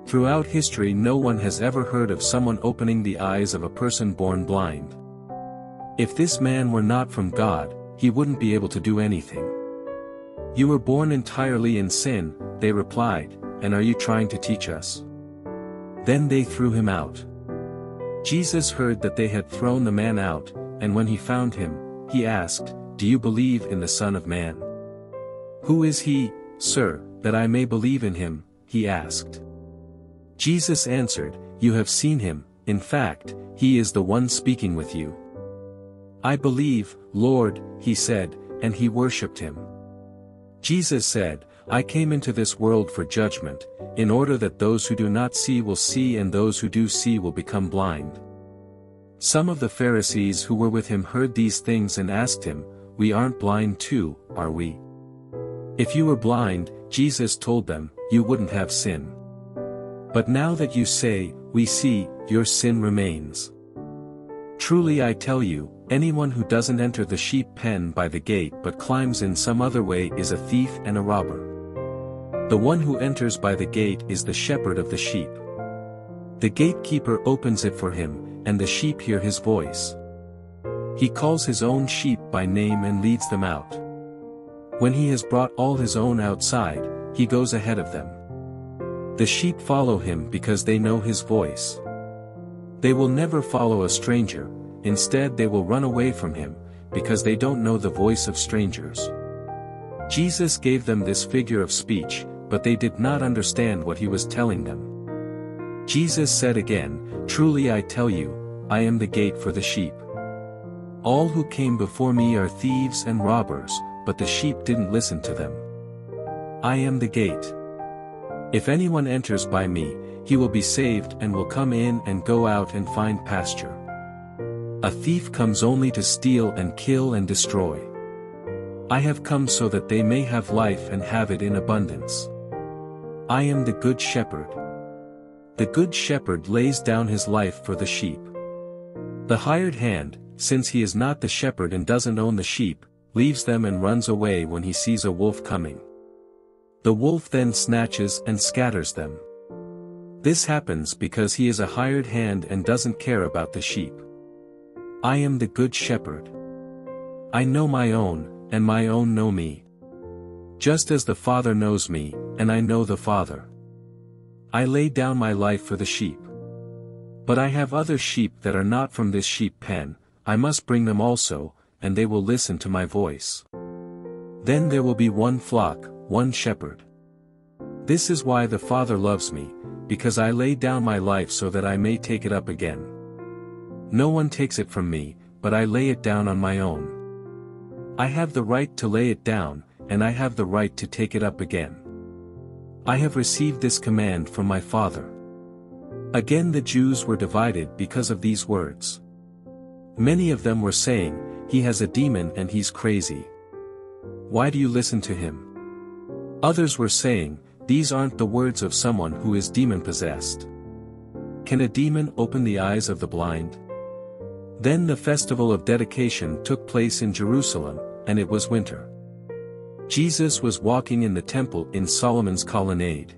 Throughout history no one has ever heard of someone opening the eyes of a person born blind. If this man were not from God, he wouldn't be able to do anything. You were born entirely in sin, they replied, and are you trying to teach us? Then they threw him out. Jesus heard that they had thrown the man out, and when he found him, he asked, Do you believe in the Son of Man? Who is he, sir, that I may believe in him, he asked. Jesus answered, You have seen him, in fact, he is the one speaking with you. I believe, Lord, he said, and he worshipped him. Jesus said, I came into this world for judgment, in order that those who do not see will see and those who do see will become blind. Some of the Pharisees who were with him heard these things and asked him, We aren't blind too, are we? If you were blind, Jesus told them, you wouldn't have sin. But now that you say, we see, your sin remains. Truly I tell you, anyone who doesn't enter the sheep pen by the gate but climbs in some other way is a thief and a robber. The one who enters by the gate is the shepherd of the sheep. The gatekeeper opens it for him, and the sheep hear his voice. He calls his own sheep by name and leads them out. When he has brought all his own outside, he goes ahead of them. The sheep follow him because they know his voice. They will never follow a stranger, instead they will run away from him, because they don't know the voice of strangers. Jesus gave them this figure of speech, but they did not understand what he was telling them. Jesus said again, Truly I tell you, I am the gate for the sheep. All who came before me are thieves and robbers, but the sheep didn't listen to them. I am the gate. If anyone enters by me, he will be saved and will come in and go out and find pasture. A thief comes only to steal and kill and destroy. I have come so that they may have life and have it in abundance. I am the good shepherd. The good shepherd lays down his life for the sheep. The hired hand, since he is not the shepherd and doesn't own the sheep, leaves them and runs away when he sees a wolf coming. The wolf then snatches and scatters them. This happens because he is a hired hand and doesn't care about the sheep. I am the good shepherd. I know my own, and my own know me. Just as the Father knows me, and I know the Father. I lay down my life for the sheep. But I have other sheep that are not from this sheep pen, I must bring them also, and they will listen to my voice. Then there will be one flock, one shepherd. This is why the Father loves me, because I lay down my life so that I may take it up again. No one takes it from me, but I lay it down on my own. I have the right to lay it down, and I have the right to take it up again. I have received this command from my Father. Again the Jews were divided because of these words. Many of them were saying, He has a demon and he's crazy. Why do you listen to him? Others were saying, These aren't the words of someone who is demon-possessed. Can a demon open the eyes of the blind? Then the festival of dedication took place in Jerusalem, and it was winter. Jesus was walking in the temple in Solomon's colonnade.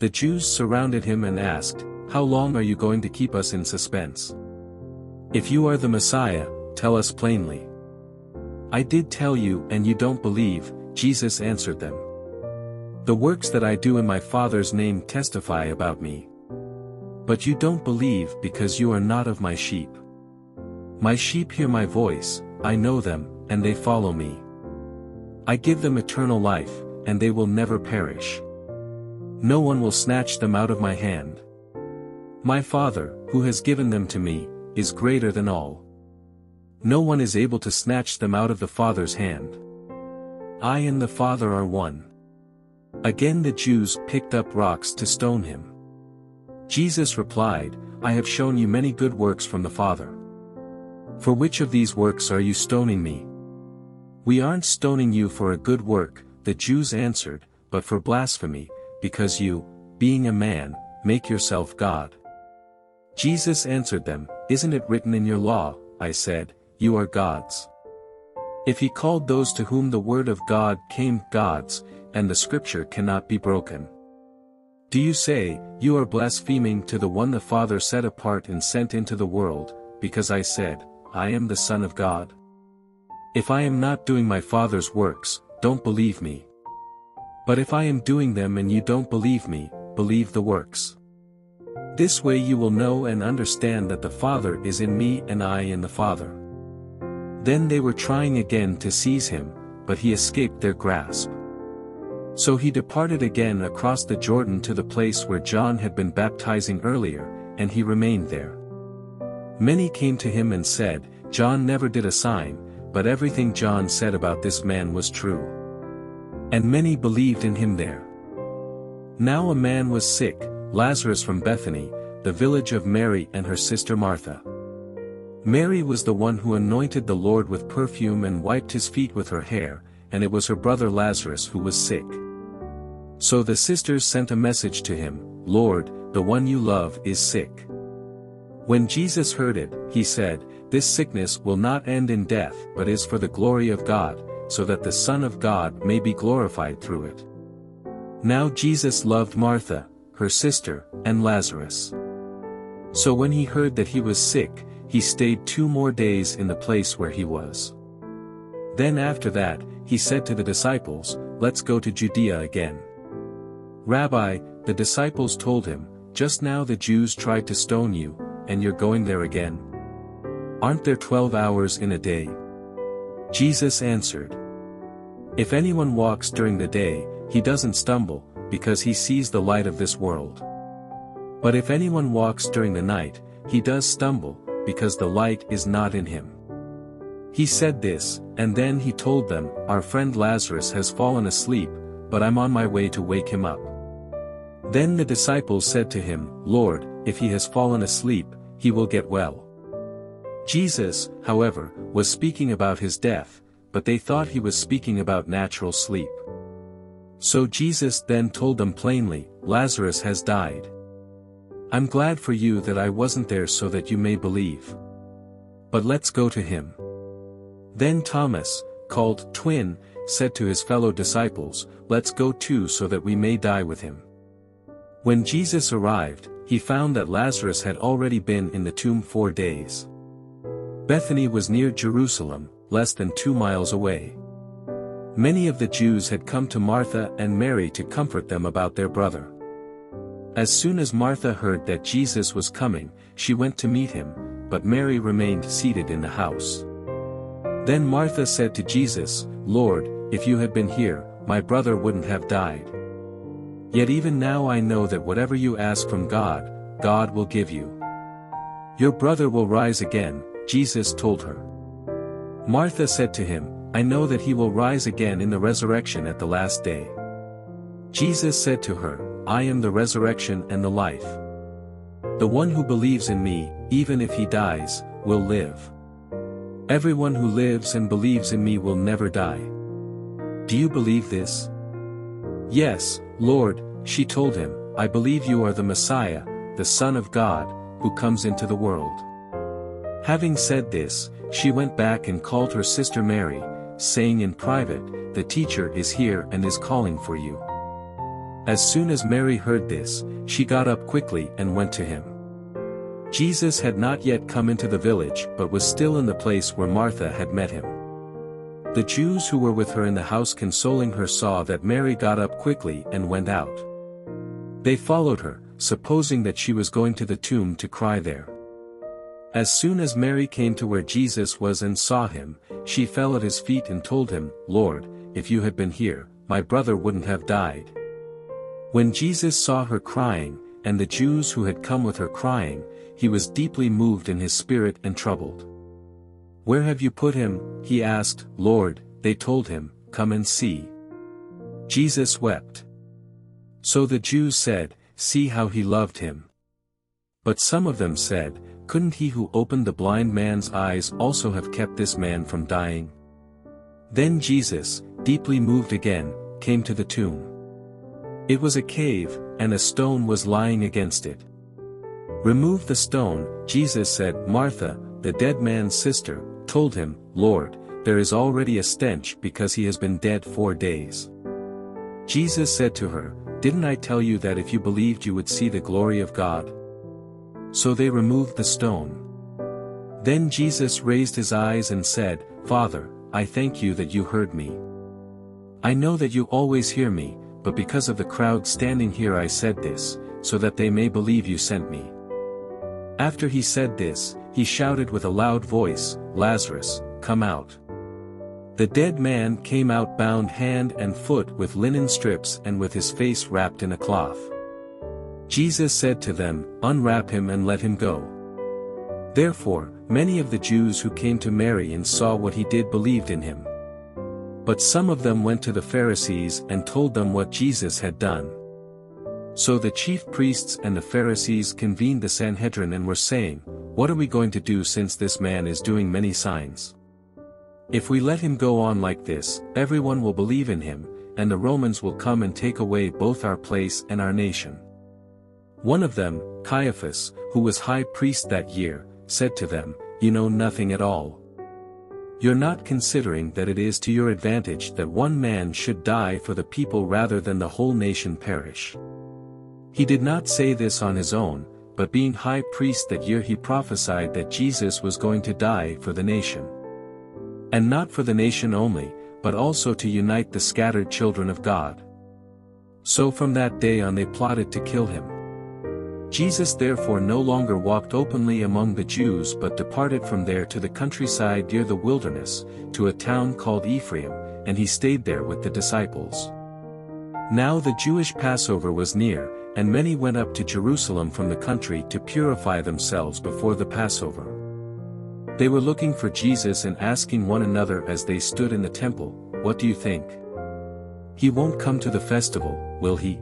The Jews surrounded him and asked, How long are you going to keep us in suspense? If you are the Messiah, tell us plainly. I did tell you and you don't believe, Jesus answered them. The works that I do in my Father's name testify about me. But you don't believe because you are not of my sheep. My sheep hear my voice, I know them, and they follow me. I give them eternal life, and they will never perish. No one will snatch them out of my hand. My Father, who has given them to me, is greater than all. No one is able to snatch them out of the Father's hand. I and the Father are one. Again the Jews picked up rocks to stone him. Jesus replied, I have shown you many good works from the Father. For which of these works are you stoning me? We aren't stoning you for a good work, the Jews answered, but for blasphemy, because you, being a man, make yourself God. Jesus answered them, Isn't it written in your law, I said, you are gods. If he called those to whom the word of God came gods, and the scripture cannot be broken. Do you say, you are blaspheming to the one the Father set apart and sent into the world, because I said, I am the Son of God? If I am not doing my Father's works, don't believe me. But if I am doing them and you don't believe me, believe the works. This way you will know and understand that the Father is in me and I in the Father. Then they were trying again to seize him, but he escaped their grasp. So he departed again across the Jordan to the place where John had been baptizing earlier, and he remained there. Many came to him and said, John never did a sign, but everything John said about this man was true. And many believed in him there. Now a man was sick, Lazarus from Bethany, the village of Mary and her sister Martha. Mary was the one who anointed the Lord with perfume and wiped his feet with her hair, and it was her brother Lazarus who was sick. So the sisters sent a message to him, Lord, the one you love is sick. When Jesus heard it, he said, This sickness will not end in death but is for the glory of God, so that the Son of God may be glorified through it. Now Jesus loved Martha, her sister, and Lazarus. So when he heard that he was sick, he stayed two more days in the place where he was. Then after that, he said to the disciples, Let's go to Judea again. Rabbi, the disciples told him, Just now the Jews tried to stone you, and you're going there again? Aren't there twelve hours in a day? Jesus answered. If anyone walks during the day, he doesn't stumble, because he sees the light of this world. But if anyone walks during the night, he does stumble, because the light is not in him. He said this, and then he told them, Our friend Lazarus has fallen asleep, but I'm on my way to wake him up. Then the disciples said to him, Lord, if he has fallen asleep, he will get well. Jesus, however, was speaking about his death, but they thought he was speaking about natural sleep. So Jesus then told them plainly, Lazarus has died. I'm glad for you that I wasn't there so that you may believe. But let's go to him. Then Thomas, called Twin, said to his fellow disciples, Let's go too so that we may die with him. When Jesus arrived, he found that Lazarus had already been in the tomb four days. Bethany was near Jerusalem, less than two miles away. Many of the Jews had come to Martha and Mary to comfort them about their brother. As soon as Martha heard that Jesus was coming, she went to meet him, but Mary remained seated in the house. Then Martha said to Jesus, Lord, if you had been here, my brother wouldn't have died. Yet even now I know that whatever you ask from God, God will give you. Your brother will rise again, Jesus told her. Martha said to him, I know that he will rise again in the resurrection at the last day. Jesus said to her, I am the resurrection and the life. The one who believes in me, even if he dies, will live. Everyone who lives and believes in me will never die. Do you believe this? Yes, Lord, she told him, I believe you are the Messiah, the Son of God, who comes into the world. Having said this, she went back and called her sister Mary, saying in private, The teacher is here and is calling for you. As soon as Mary heard this, she got up quickly and went to him. Jesus had not yet come into the village but was still in the place where Martha had met him. The Jews who were with her in the house consoling her saw that Mary got up quickly and went out. They followed her, supposing that she was going to the tomb to cry there. As soon as Mary came to where Jesus was and saw him, she fell at his feet and told him, Lord, if you had been here, my brother wouldn't have died. When Jesus saw her crying, and the Jews who had come with her crying, he was deeply moved in his spirit and troubled. Where have you put him? he asked, Lord, they told him, come and see. Jesus wept. So the Jews said, see how he loved him. But some of them said, couldn't he who opened the blind man's eyes also have kept this man from dying? Then Jesus, deeply moved again, came to the tomb. It was a cave, and a stone was lying against it. Remove the stone, Jesus said, Martha, the dead man's sister, told him, Lord, there is already a stench because he has been dead four days. Jesus said to her, Didn't I tell you that if you believed you would see the glory of God? So they removed the stone. Then Jesus raised his eyes and said, Father, I thank you that you heard me. I know that you always hear me, but because of the crowd standing here I said this, so that they may believe you sent me. After he said this, he shouted with a loud voice, Lazarus, come out. The dead man came out bound hand and foot with linen strips and with his face wrapped in a cloth. Jesus said to them, Unwrap him and let him go. Therefore, many of the Jews who came to Mary and saw what he did believed in him. But some of them went to the Pharisees and told them what Jesus had done. So the chief priests and the Pharisees convened the Sanhedrin and were saying, What are we going to do since this man is doing many signs? If we let him go on like this, everyone will believe in him, and the Romans will come and take away both our place and our nation. One of them, Caiaphas, who was high priest that year, said to them, You know nothing at all. You're not considering that it is to your advantage that one man should die for the people rather than the whole nation perish. He did not say this on his own, but being high priest that year he prophesied that Jesus was going to die for the nation. And not for the nation only, but also to unite the scattered children of God. So from that day on they plotted to kill him. Jesus therefore no longer walked openly among the Jews but departed from there to the countryside near the wilderness, to a town called Ephraim, and he stayed there with the disciples. Now the Jewish Passover was near, and many went up to Jerusalem from the country to purify themselves before the Passover. They were looking for Jesus and asking one another as they stood in the temple, What do you think? He won't come to the festival, will he?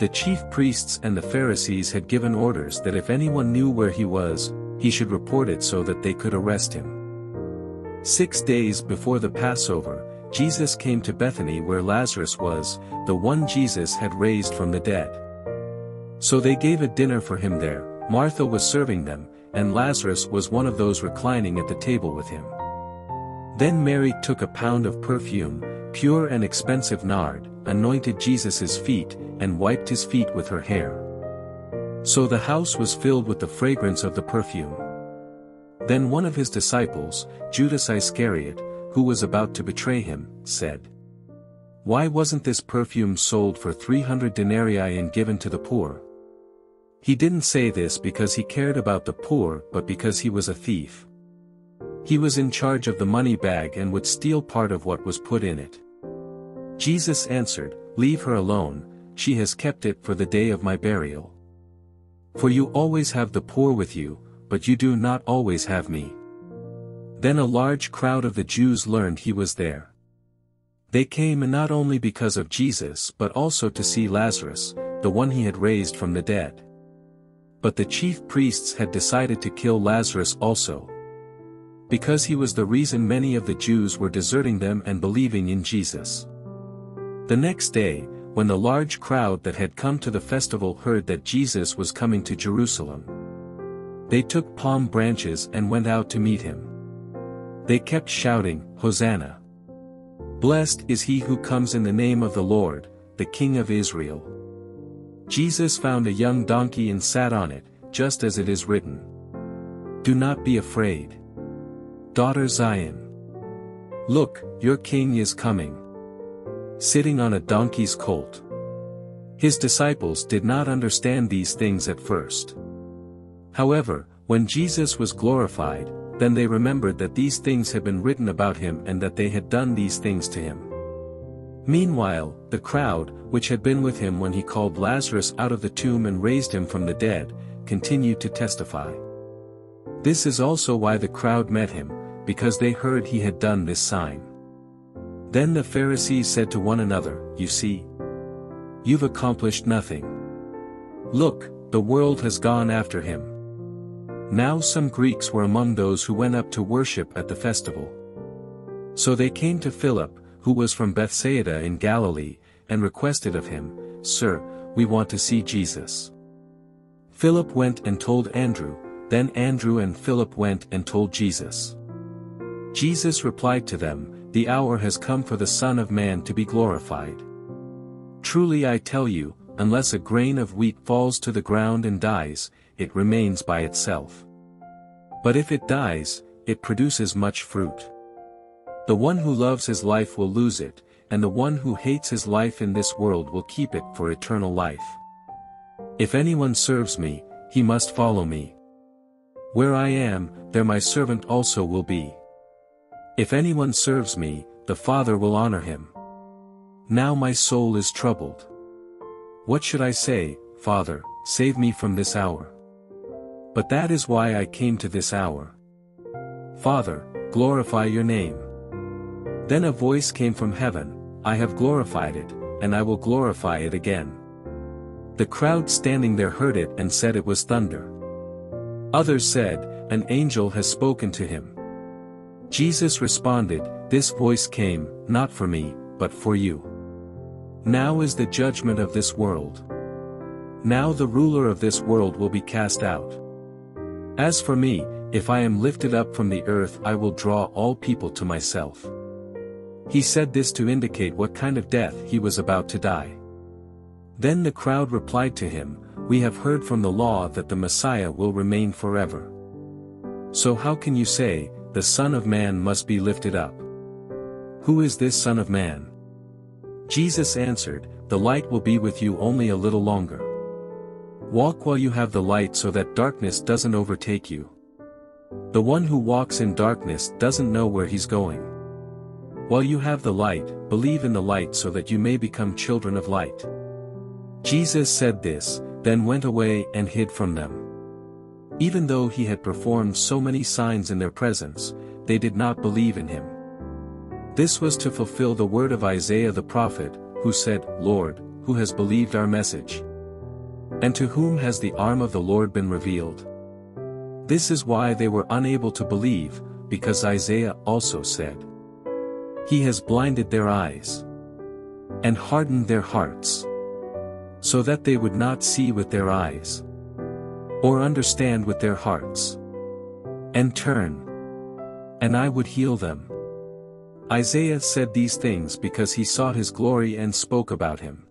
The chief priests and the Pharisees had given orders that if anyone knew where he was, he should report it so that they could arrest him. Six days before the Passover, Jesus came to Bethany where Lazarus was, the one Jesus had raised from the dead. So they gave a dinner for him there, Martha was serving them, and Lazarus was one of those reclining at the table with him. Then Mary took a pound of perfume, pure and expensive nard, anointed Jesus' feet, and wiped his feet with her hair. So the house was filled with the fragrance of the perfume. Then one of his disciples, Judas Iscariot, who was about to betray him, said, Why wasn't this perfume sold for 300 denarii and given to the poor? He didn't say this because he cared about the poor but because he was a thief. He was in charge of the money bag and would steal part of what was put in it. Jesus answered, Leave her alone, she has kept it for the day of my burial. For you always have the poor with you, but you do not always have me. Then a large crowd of the Jews learned he was there. They came not only because of Jesus but also to see Lazarus, the one he had raised from the dead. But the chief priests had decided to kill Lazarus also. Because he was the reason many of the Jews were deserting them and believing in Jesus. The next day, when the large crowd that had come to the festival heard that Jesus was coming to Jerusalem, they took palm branches and went out to meet him. They kept shouting, Hosanna! Blessed is he who comes in the name of the Lord, the King of Israel. Jesus found a young donkey and sat on it, just as it is written. Do not be afraid. Daughter Zion. Look, your king is coming. Sitting on a donkey's colt. His disciples did not understand these things at first. However, when Jesus was glorified, then they remembered that these things had been written about him and that they had done these things to him. Meanwhile, the crowd, which had been with him when he called Lazarus out of the tomb and raised him from the dead, continued to testify. This is also why the crowd met him, because they heard he had done this sign. Then the Pharisees said to one another, You see, you've accomplished nothing. Look, the world has gone after him. Now some Greeks were among those who went up to worship at the festival. So they came to Philip, who was from Bethsaida in Galilee, and requested of him, Sir, we want to see Jesus. Philip went and told Andrew, then Andrew and Philip went and told Jesus. Jesus replied to them, The hour has come for the Son of Man to be glorified. Truly I tell you, unless a grain of wheat falls to the ground and dies, it remains by itself. But if it dies, it produces much fruit. The one who loves his life will lose it, and the one who hates his life in this world will keep it for eternal life. If anyone serves me, he must follow me. Where I am, there my servant also will be. If anyone serves me, the Father will honor him. Now my soul is troubled. What should I say, Father, save me from this hour? But that is why I came to this hour. Father, glorify your name. Then a voice came from heaven, I have glorified it, and I will glorify it again. The crowd standing there heard it and said it was thunder. Others said, An angel has spoken to him. Jesus responded, This voice came, not for me, but for you. Now is the judgment of this world. Now the ruler of this world will be cast out. As for me, if I am lifted up from the earth I will draw all people to myself. He said this to indicate what kind of death he was about to die. Then the crowd replied to him, We have heard from the law that the Messiah will remain forever. So how can you say, the Son of Man must be lifted up? Who is this Son of Man? Jesus answered, The light will be with you only a little longer. Walk while you have the light so that darkness doesn't overtake you. The one who walks in darkness doesn't know where he's going. While you have the light, believe in the light so that you may become children of light. Jesus said this, then went away and hid from them. Even though he had performed so many signs in their presence, they did not believe in him. This was to fulfill the word of Isaiah the prophet, who said, Lord, who has believed our message? And to whom has the arm of the Lord been revealed? This is why they were unable to believe, because Isaiah also said, He has blinded their eyes and hardened their hearts, so that they would not see with their eyes, or understand with their hearts, and turn, and I would heal them. Isaiah said these things because he sought his glory and spoke about him.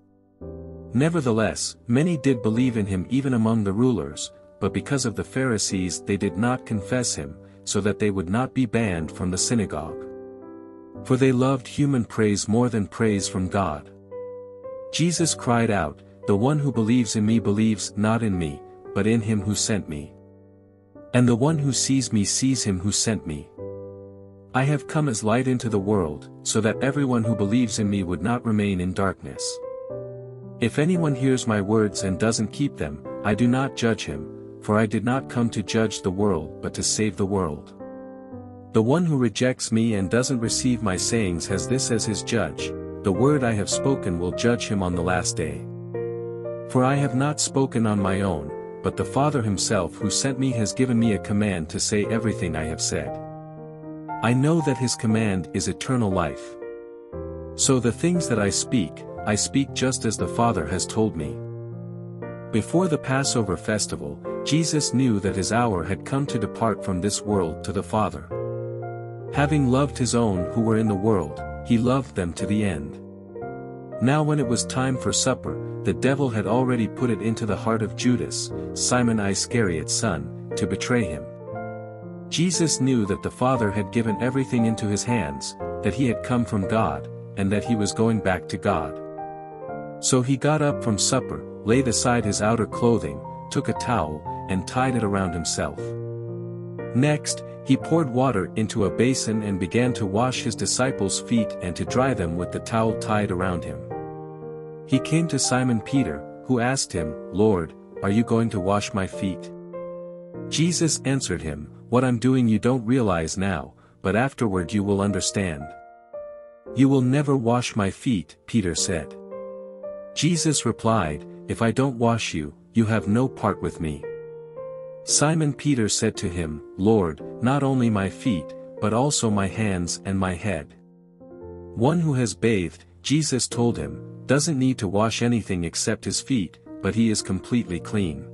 Nevertheless, many did believe in him even among the rulers, but because of the Pharisees they did not confess him, so that they would not be banned from the synagogue. For they loved human praise more than praise from God. Jesus cried out, The one who believes in me believes not in me, but in him who sent me. And the one who sees me sees him who sent me. I have come as light into the world, so that everyone who believes in me would not remain in darkness. If anyone hears my words and doesn't keep them, I do not judge him, for I did not come to judge the world but to save the world. The one who rejects me and doesn't receive my sayings has this as his judge, the word I have spoken will judge him on the last day. For I have not spoken on my own, but the Father himself who sent me has given me a command to say everything I have said. I know that his command is eternal life. So the things that I speak, I speak just as the Father has told me. Before the Passover festival, Jesus knew that his hour had come to depart from this world to the Father. Having loved his own who were in the world, he loved them to the end. Now when it was time for supper, the devil had already put it into the heart of Judas, Simon Iscariot's son, to betray him. Jesus knew that the Father had given everything into his hands, that he had come from God, and that he was going back to God. So he got up from supper, laid aside his outer clothing, took a towel, and tied it around himself. Next, he poured water into a basin and began to wash his disciples' feet and to dry them with the towel tied around him. He came to Simon Peter, who asked him, Lord, are you going to wash my feet? Jesus answered him, What I'm doing you don't realize now, but afterward you will understand. You will never wash my feet, Peter said. Jesus replied, If I don't wash you, you have no part with me. Simon Peter said to him, Lord, not only my feet, but also my hands and my head. One who has bathed, Jesus told him, doesn't need to wash anything except his feet, but he is completely clean.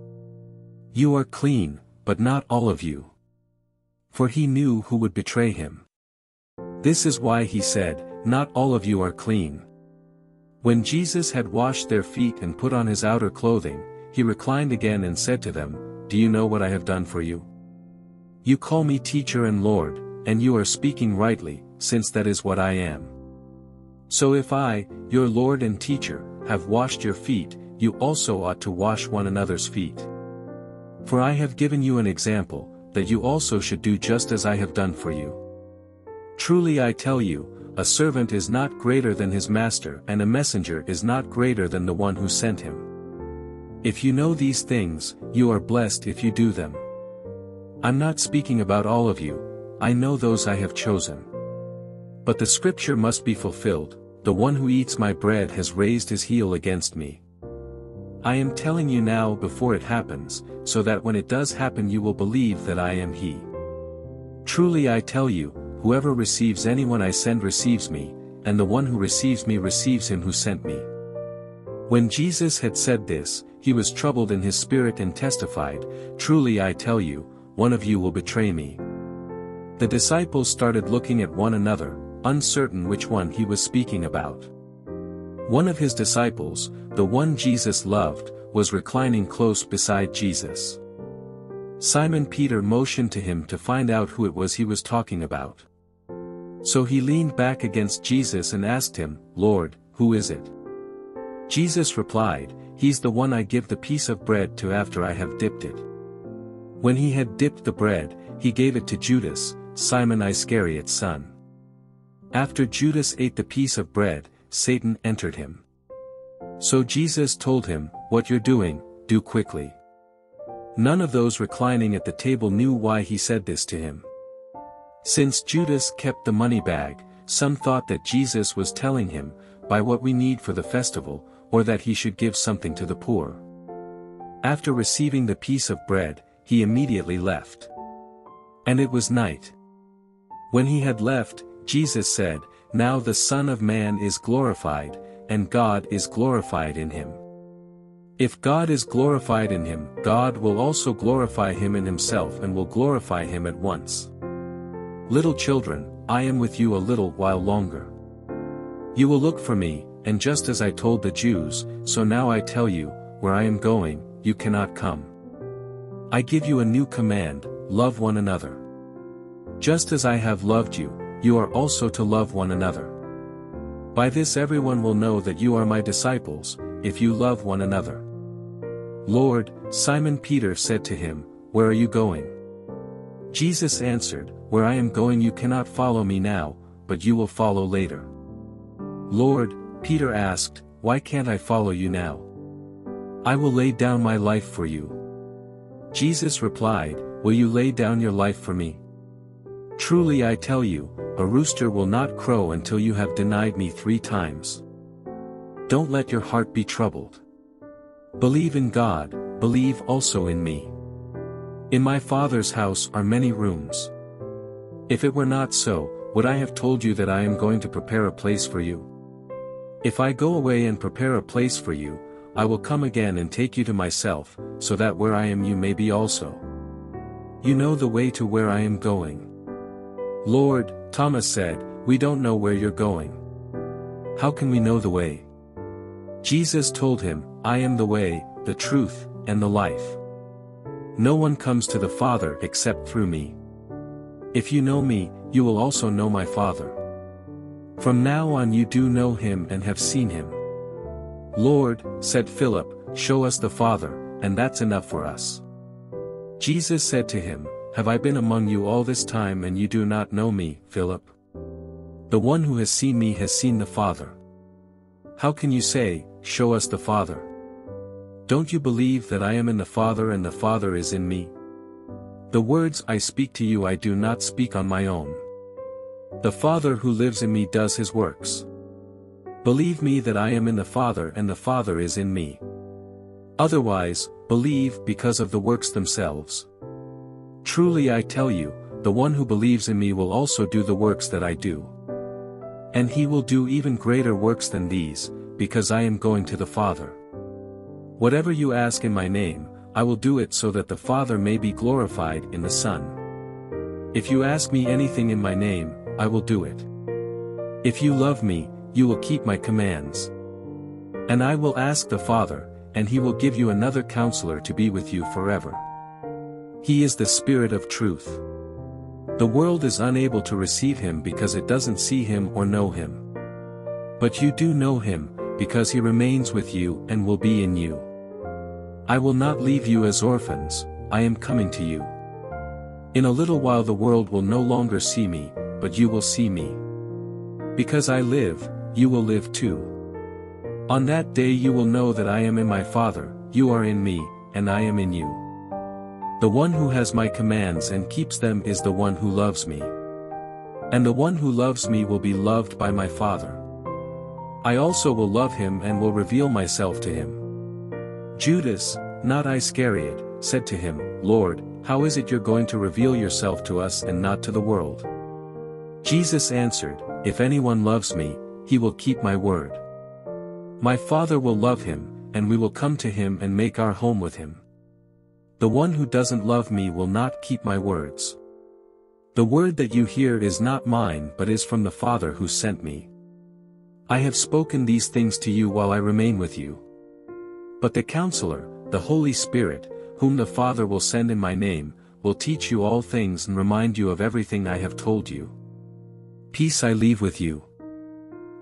You are clean, but not all of you. For he knew who would betray him. This is why he said, Not all of you are clean. When Jesus had washed their feet and put on his outer clothing, he reclined again and said to them, Do you know what I have done for you? You call me teacher and Lord, and you are speaking rightly, since that is what I am. So if I, your Lord and teacher, have washed your feet, you also ought to wash one another's feet. For I have given you an example, that you also should do just as I have done for you. Truly I tell you, a servant is not greater than his master and a messenger is not greater than the one who sent him. If you know these things, you are blessed if you do them. I'm not speaking about all of you, I know those I have chosen. But the scripture must be fulfilled, the one who eats my bread has raised his heel against me. I am telling you now before it happens, so that when it does happen you will believe that I am he. Truly I tell you, whoever receives anyone I send receives me, and the one who receives me receives him who sent me. When Jesus had said this, he was troubled in his spirit and testified, Truly I tell you, one of you will betray me. The disciples started looking at one another, uncertain which one he was speaking about. One of his disciples, the one Jesus loved, was reclining close beside Jesus. Simon Peter motioned to him to find out who it was he was talking about. So he leaned back against Jesus and asked him, Lord, who is it? Jesus replied, He's the one I give the piece of bread to after I have dipped it. When he had dipped the bread, he gave it to Judas, Simon Iscariot's son. After Judas ate the piece of bread, Satan entered him. So Jesus told him, What you're doing, do quickly. None of those reclining at the table knew why he said this to him. Since Judas kept the money bag, some thought that Jesus was telling him, Buy what we need for the festival, or that he should give something to the poor. After receiving the piece of bread, he immediately left. And it was night. When he had left, Jesus said, Now the Son of Man is glorified, and God is glorified in him. If God is glorified in him, God will also glorify him in himself and will glorify him at once. Little children, I am with you a little while longer. You will look for me, and just as I told the Jews, so now I tell you, where I am going, you cannot come. I give you a new command, love one another. Just as I have loved you, you are also to love one another. By this everyone will know that you are my disciples, if you love one another. Lord, Simon Peter said to him, Where are you going? Jesus answered, Where I am going you cannot follow me now, but you will follow later. Lord, Peter asked, Why can't I follow you now? I will lay down my life for you. Jesus replied, Will you lay down your life for me? Truly I tell you, a rooster will not crow until you have denied me three times. Don't let your heart be troubled. Believe in God, believe also in me. In my Father's house are many rooms. If it were not so, would I have told you that I am going to prepare a place for you? If I go away and prepare a place for you, I will come again and take you to myself, so that where I am you may be also. You know the way to where I am going. Lord, Thomas said, we don't know where you're going. How can we know the way? Jesus told him, I am the way, the truth, and the life. No one comes to the Father except through me. If you know me, you will also know my Father. From now on you do know him and have seen him. Lord, said Philip, show us the Father, and that's enough for us. Jesus said to him, Have I been among you all this time and you do not know me, Philip? The one who has seen me has seen the Father. How can you say, Show us the Father? Don't you believe that I am in the Father and the Father is in me? The words I speak to you I do not speak on my own. The Father who lives in me does his works. Believe me that I am in the Father and the Father is in me. Otherwise, believe because of the works themselves. Truly I tell you, the one who believes in me will also do the works that I do. And he will do even greater works than these, because I am going to the Father. Whatever you ask in my name, I will do it so that the Father may be glorified in the Son. If you ask me anything in my name, I will do it. If you love me, you will keep my commands. And I will ask the Father, and he will give you another counselor to be with you forever. He is the Spirit of truth. The world is unable to receive him because it doesn't see him or know him. But you do know him, because he remains with you and will be in you. I will not leave you as orphans, I am coming to you. In a little while the world will no longer see me, but you will see me. Because I live, you will live too. On that day you will know that I am in my Father, you are in me, and I am in you. The one who has my commands and keeps them is the one who loves me. And the one who loves me will be loved by my Father. I also will love him and will reveal myself to him. Judas, not Iscariot, said to him, Lord, how is it you're going to reveal yourself to us and not to the world? Jesus answered, If anyone loves me, he will keep my word. My Father will love him, and we will come to him and make our home with him. The one who doesn't love me will not keep my words. The word that you hear is not mine but is from the Father who sent me. I have spoken these things to you while I remain with you. But the Counselor, the Holy Spirit, whom the Father will send in my name, will teach you all things and remind you of everything I have told you. Peace I leave with you.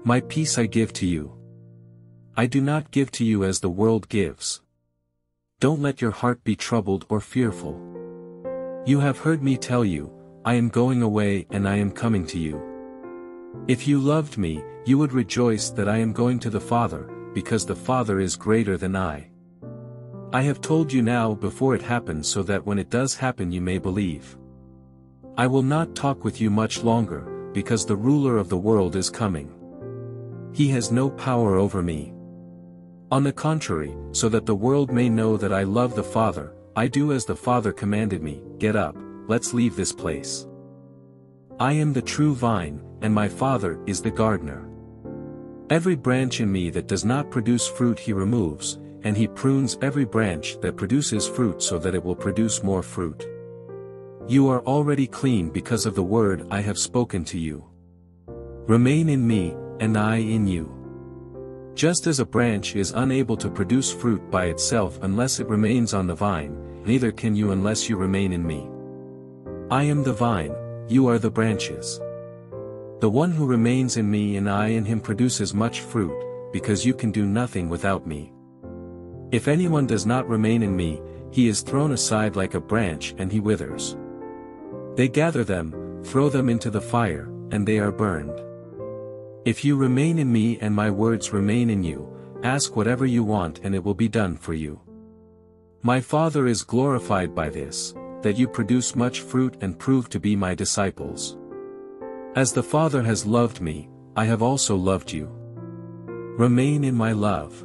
My peace I give to you. I do not give to you as the world gives. Don't let your heart be troubled or fearful. You have heard me tell you, I am going away and I am coming to you. If you loved me, you would rejoice that I am going to the Father, because the Father is greater than I. I have told you now before it happens so that when it does happen you may believe. I will not talk with you much longer, because the ruler of the world is coming. He has no power over me. On the contrary, so that the world may know that I love the Father, I do as the Father commanded me, get up, let's leave this place. I am the true vine, and my Father is the gardener. Every branch in me that does not produce fruit he removes, and he prunes every branch that produces fruit so that it will produce more fruit. You are already clean because of the word I have spoken to you. Remain in me, and I in you. Just as a branch is unable to produce fruit by itself unless it remains on the vine, neither can you unless you remain in me. I am the vine, you are the branches. The one who remains in me and I in him produces much fruit, because you can do nothing without me. If anyone does not remain in me, he is thrown aside like a branch and he withers. They gather them, throw them into the fire, and they are burned. If you remain in me and my words remain in you, ask whatever you want and it will be done for you. My Father is glorified by this, that you produce much fruit and prove to be my disciples. As the Father has loved me, I have also loved you. Remain in my love.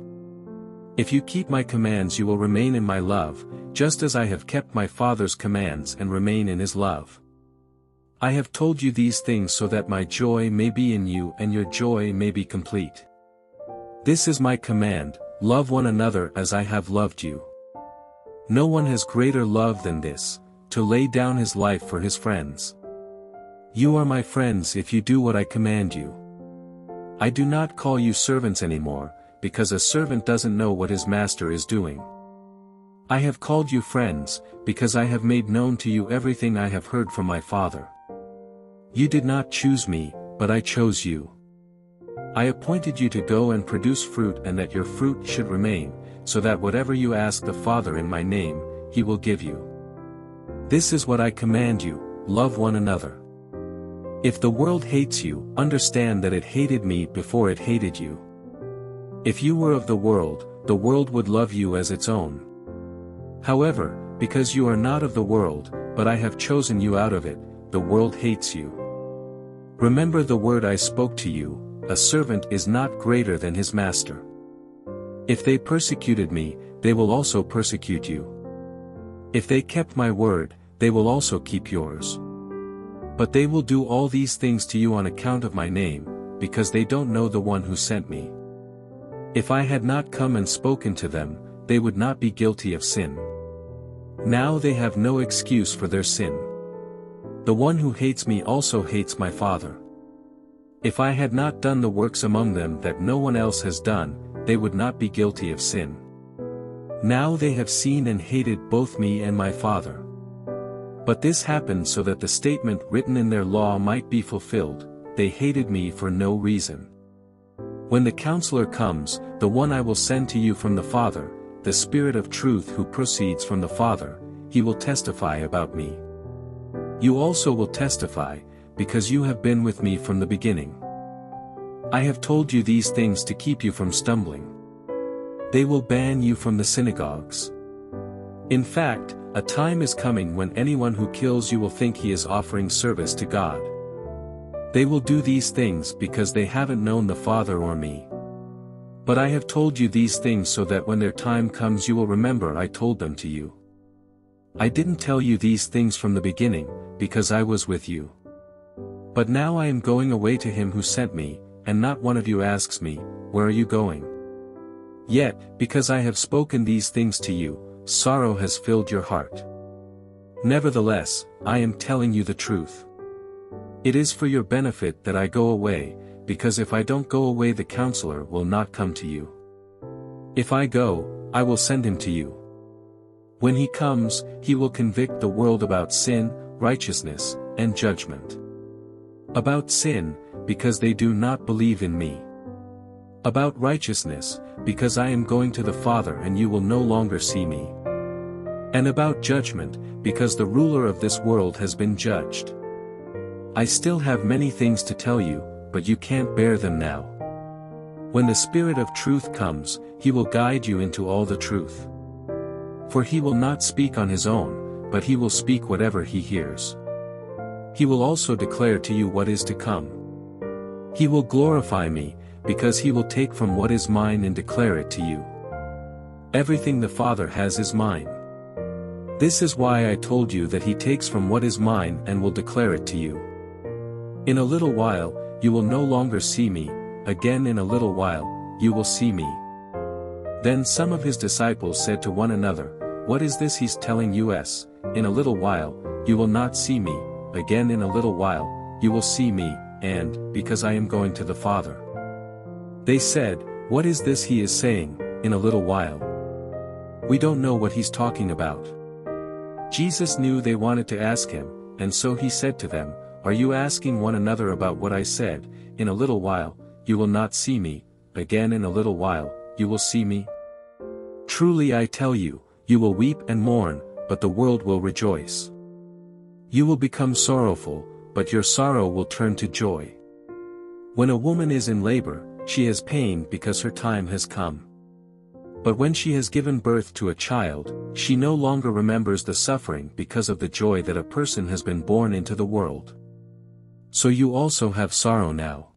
If you keep my commands you will remain in my love, just as I have kept my Father's commands and remain in his love. I have told you these things so that my joy may be in you and your joy may be complete. This is my command, love one another as I have loved you. No one has greater love than this, to lay down his life for his friends. You are my friends if you do what I command you. I do not call you servants anymore, because a servant doesn't know what his master is doing. I have called you friends, because I have made known to you everything I have heard from my Father. You did not choose me, but I chose you. I appointed you to go and produce fruit and that your fruit should remain, so that whatever you ask the Father in my name, he will give you. This is what I command you, love one another. If the world hates you, understand that it hated me before it hated you. If you were of the world, the world would love you as its own. However, because you are not of the world, but I have chosen you out of it, the world hates you. Remember the word I spoke to you, a servant is not greater than his master. If they persecuted me, they will also persecute you. If they kept my word, they will also keep yours. But they will do all these things to you on account of my name, because they don't know the one who sent me. If I had not come and spoken to them, they would not be guilty of sin. Now they have no excuse for their sin. The one who hates me also hates my Father. If I had not done the works among them that no one else has done, they would not be guilty of sin. Now they have seen and hated both me and my Father. But this happened so that the statement written in their law might be fulfilled, they hated me for no reason. When the counselor comes, the one I will send to you from the Father, the Spirit of truth who proceeds from the Father, he will testify about me. You also will testify, because you have been with me from the beginning. I have told you these things to keep you from stumbling. They will ban you from the synagogues. In fact, a time is coming when anyone who kills you will think he is offering service to God. They will do these things because they haven't known the Father or me. But I have told you these things so that when their time comes you will remember I told them to you. I didn't tell you these things from the beginning, because I was with you. But now I am going away to him who sent me, and not one of you asks me, Where are you going? Yet, because I have spoken these things to you, sorrow has filled your heart. Nevertheless, I am telling you the truth. It is for your benefit that I go away, because if I don't go away the counselor will not come to you. If I go, I will send him to you. When he comes, he will convict the world about sin, righteousness, and judgment. About sin, because they do not believe in me. About righteousness, because I am going to the Father and you will no longer see me. And about judgment, because the ruler of this world has been judged. I still have many things to tell you, but you can't bear them now. When the Spirit of truth comes, he will guide you into all the truth. For he will not speak on his own, but he will speak whatever he hears. He will also declare to you what is to come. He will glorify me, because he will take from what is mine and declare it to you. Everything the Father has is mine. This is why I told you that he takes from what is mine and will declare it to you. In a little while, you will no longer see me, again in a little while, you will see me. Then some of his disciples said to one another, What is this he's telling us, in a little while, you will not see me, again in a little while, you will see me, and, because I am going to the Father. They said, What is this he is saying, in a little while? We don't know what he's talking about. Jesus knew they wanted to ask him, and so he said to them, Are you asking one another about what I said, in a little while, you will not see me, again in a little while, you will see me? Truly I tell you, you will weep and mourn, but the world will rejoice. You will become sorrowful, but your sorrow will turn to joy. When a woman is in labor, she has pain because her time has come. But when she has given birth to a child, she no longer remembers the suffering because of the joy that a person has been born into the world. So you also have sorrow now.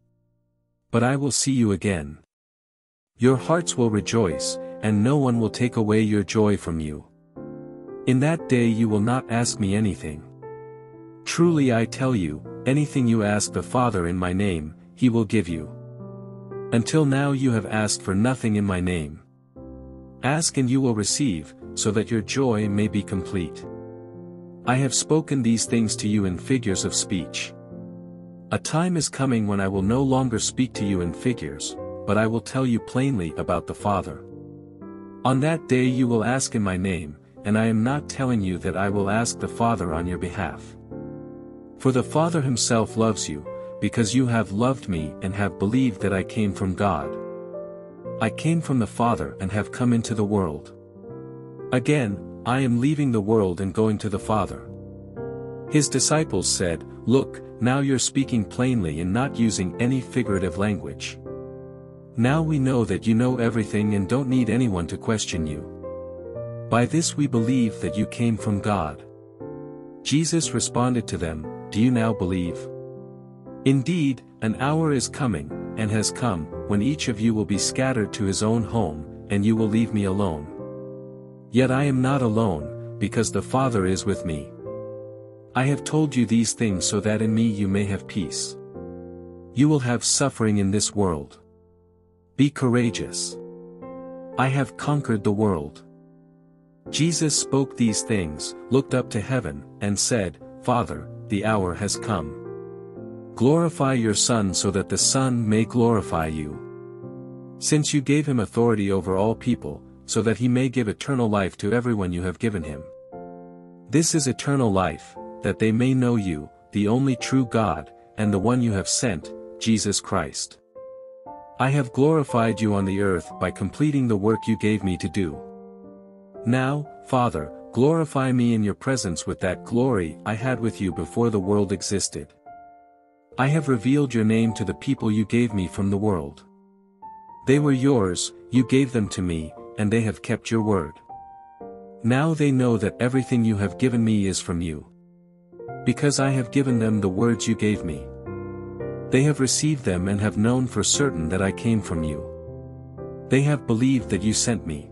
But I will see you again. Your hearts will rejoice, and no one will take away your joy from you. In that day you will not ask me anything. Truly I tell you, anything you ask the Father in my name, he will give you. Until now you have asked for nothing in my name. Ask and you will receive, so that your joy may be complete. I have spoken these things to you in figures of speech. A time is coming when I will no longer speak to you in figures, but I will tell you plainly about the Father. On that day you will ask in my name, and I am not telling you that I will ask the Father on your behalf. For the Father himself loves you, because you have loved me and have believed that I came from God. I came from the Father and have come into the world. Again, I am leaving the world and going to the Father. His disciples said, Look, now you're speaking plainly and not using any figurative language. Now we know that you know everything and don't need anyone to question you. By this we believe that you came from God. Jesus responded to them, Do you now believe? Indeed, an hour is coming, and has come, when each of you will be scattered to his own home, and you will leave me alone. Yet I am not alone, because the Father is with me. I have told you these things so that in me you may have peace. You will have suffering in this world. Be courageous. I have conquered the world. Jesus spoke these things, looked up to heaven, and said, Father, the hour has come. Glorify your Son so that the Son may glorify you. Since you gave him authority over all people, so that he may give eternal life to everyone you have given him. This is eternal life, that they may know you, the only true God, and the one you have sent, Jesus Christ. I have glorified you on the earth by completing the work you gave me to do. Now, Father, glorify me in your presence with that glory I had with you before the world existed. I have revealed your name to the people you gave me from the world. They were yours, you gave them to me, and they have kept your word. Now they know that everything you have given me is from you. Because I have given them the words you gave me. They have received them and have known for certain that I came from you. They have believed that you sent me.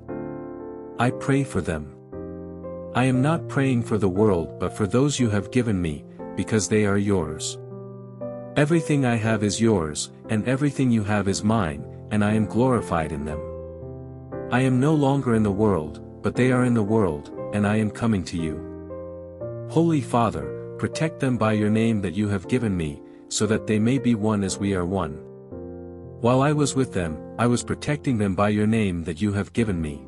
I pray for them. I am not praying for the world but for those you have given me, because they are yours. Everything I have is yours, and everything you have is mine, and I am glorified in them. I am no longer in the world, but they are in the world, and I am coming to you. Holy Father, protect them by your name that you have given me, so that they may be one as we are one. While I was with them, I was protecting them by your name that you have given me.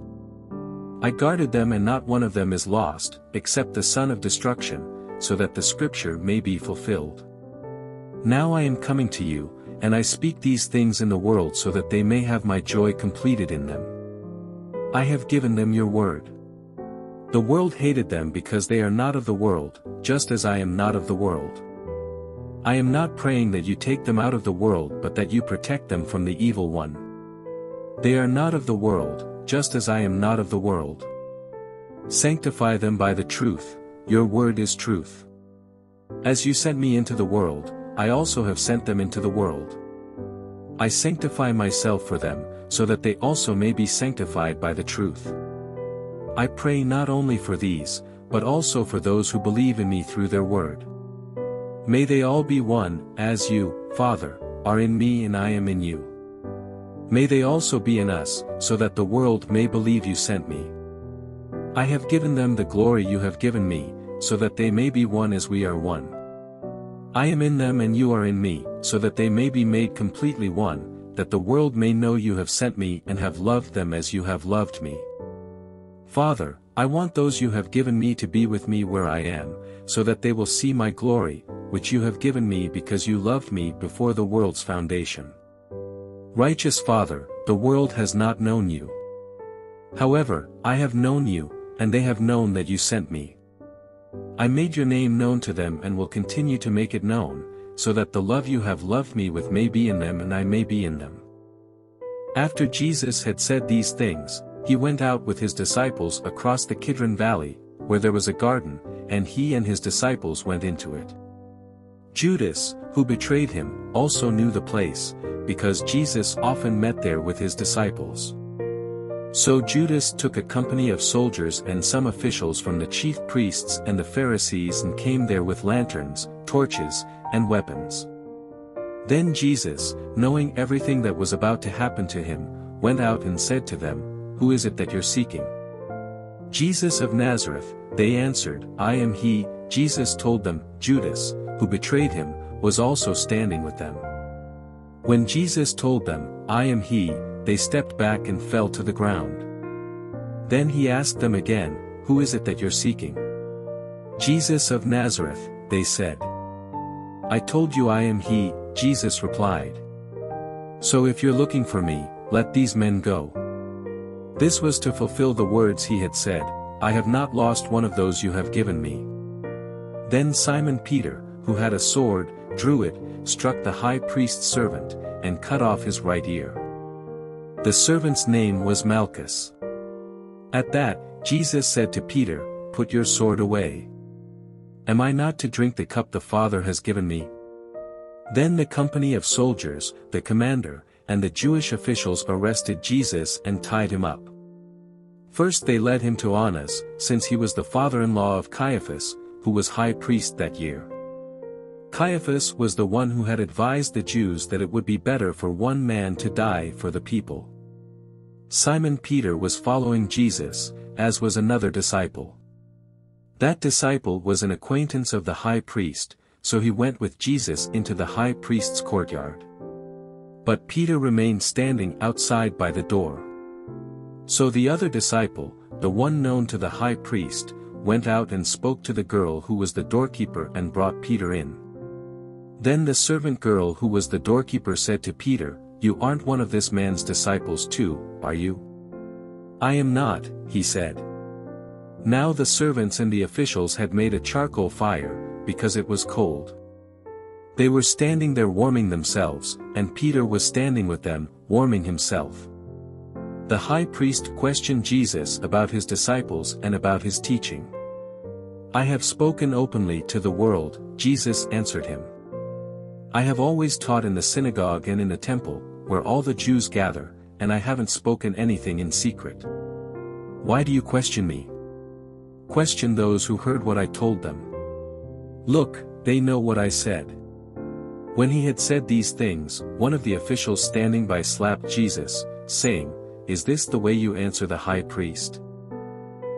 I guarded them and not one of them is lost, except the son of destruction, so that the scripture may be fulfilled. Now I am coming to you, and I speak these things in the world so that they may have my joy completed in them. I have given them your word. The world hated them because they are not of the world, just as I am not of the world. I am not praying that you take them out of the world but that you protect them from the evil one. They are not of the world, just as I am not of the world. Sanctify them by the truth, your word is truth. As you sent me into the world, I also have sent them into the world. I sanctify myself for them, so that they also may be sanctified by the truth. I pray not only for these, but also for those who believe in me through their word. May they all be one, as you, Father, are in me and I am in you. May they also be in us, so that the world may believe you sent me. I have given them the glory you have given me, so that they may be one as we are one. I am in them and you are in me, so that they may be made completely one, that the world may know you have sent me and have loved them as you have loved me. Father, I want those you have given me to be with me where I am, so that they will see my glory, which you have given me because you loved me before the world's foundation. Righteous Father, the world has not known you. However, I have known you, and they have known that you sent me. I made your name known to them and will continue to make it known, so that the love you have loved me with may be in them and I may be in them. After Jesus had said these things, he went out with his disciples across the Kidron Valley, where there was a garden, and he and his disciples went into it. Judas, who betrayed him, also knew the place, because Jesus often met there with his disciples. So Judas took a company of soldiers and some officials from the chief priests and the Pharisees and came there with lanterns, torches, and weapons. Then Jesus, knowing everything that was about to happen to him, went out and said to them, Who is it that you're seeking? Jesus of Nazareth, they answered, I am he, Jesus told them, Judas, who betrayed him, was also standing with them. When Jesus told them, I am he, they stepped back and fell to the ground. Then he asked them again, Who is it that you're seeking? Jesus of Nazareth, they said. I told you I am he, Jesus replied. So if you're looking for me, let these men go. This was to fulfill the words he had said, I have not lost one of those you have given me. Then Simon Peter, who had a sword, drew it, struck the high priest's servant, and cut off his right ear. The servant's name was Malchus. At that, Jesus said to Peter, Put your sword away. Am I not to drink the cup the Father has given me? Then the company of soldiers, the commander, and the Jewish officials arrested Jesus and tied him up. First they led him to Annas, since he was the father-in-law of Caiaphas, who was high priest that year. Caiaphas was the one who had advised the Jews that it would be better for one man to die for the people. Simon Peter was following Jesus, as was another disciple. That disciple was an acquaintance of the high priest, so he went with Jesus into the high priest's courtyard. But Peter remained standing outside by the door. So the other disciple, the one known to the high priest, went out and spoke to the girl who was the doorkeeper and brought Peter in. Then the servant girl who was the doorkeeper said to Peter, You aren't one of this man's disciples too, are you? I am not, he said. Now the servants and the officials had made a charcoal fire, because it was cold. They were standing there warming themselves, and Peter was standing with them, warming himself. The high priest questioned Jesus about his disciples and about his teaching. I have spoken openly to the world, Jesus answered him. I have always taught in the synagogue and in the temple, where all the Jews gather, and I haven't spoken anything in secret. Why do you question me? Question those who heard what I told them. Look, they know what I said. When he had said these things, one of the officials standing by slapped Jesus, saying, Is this the way you answer the high priest?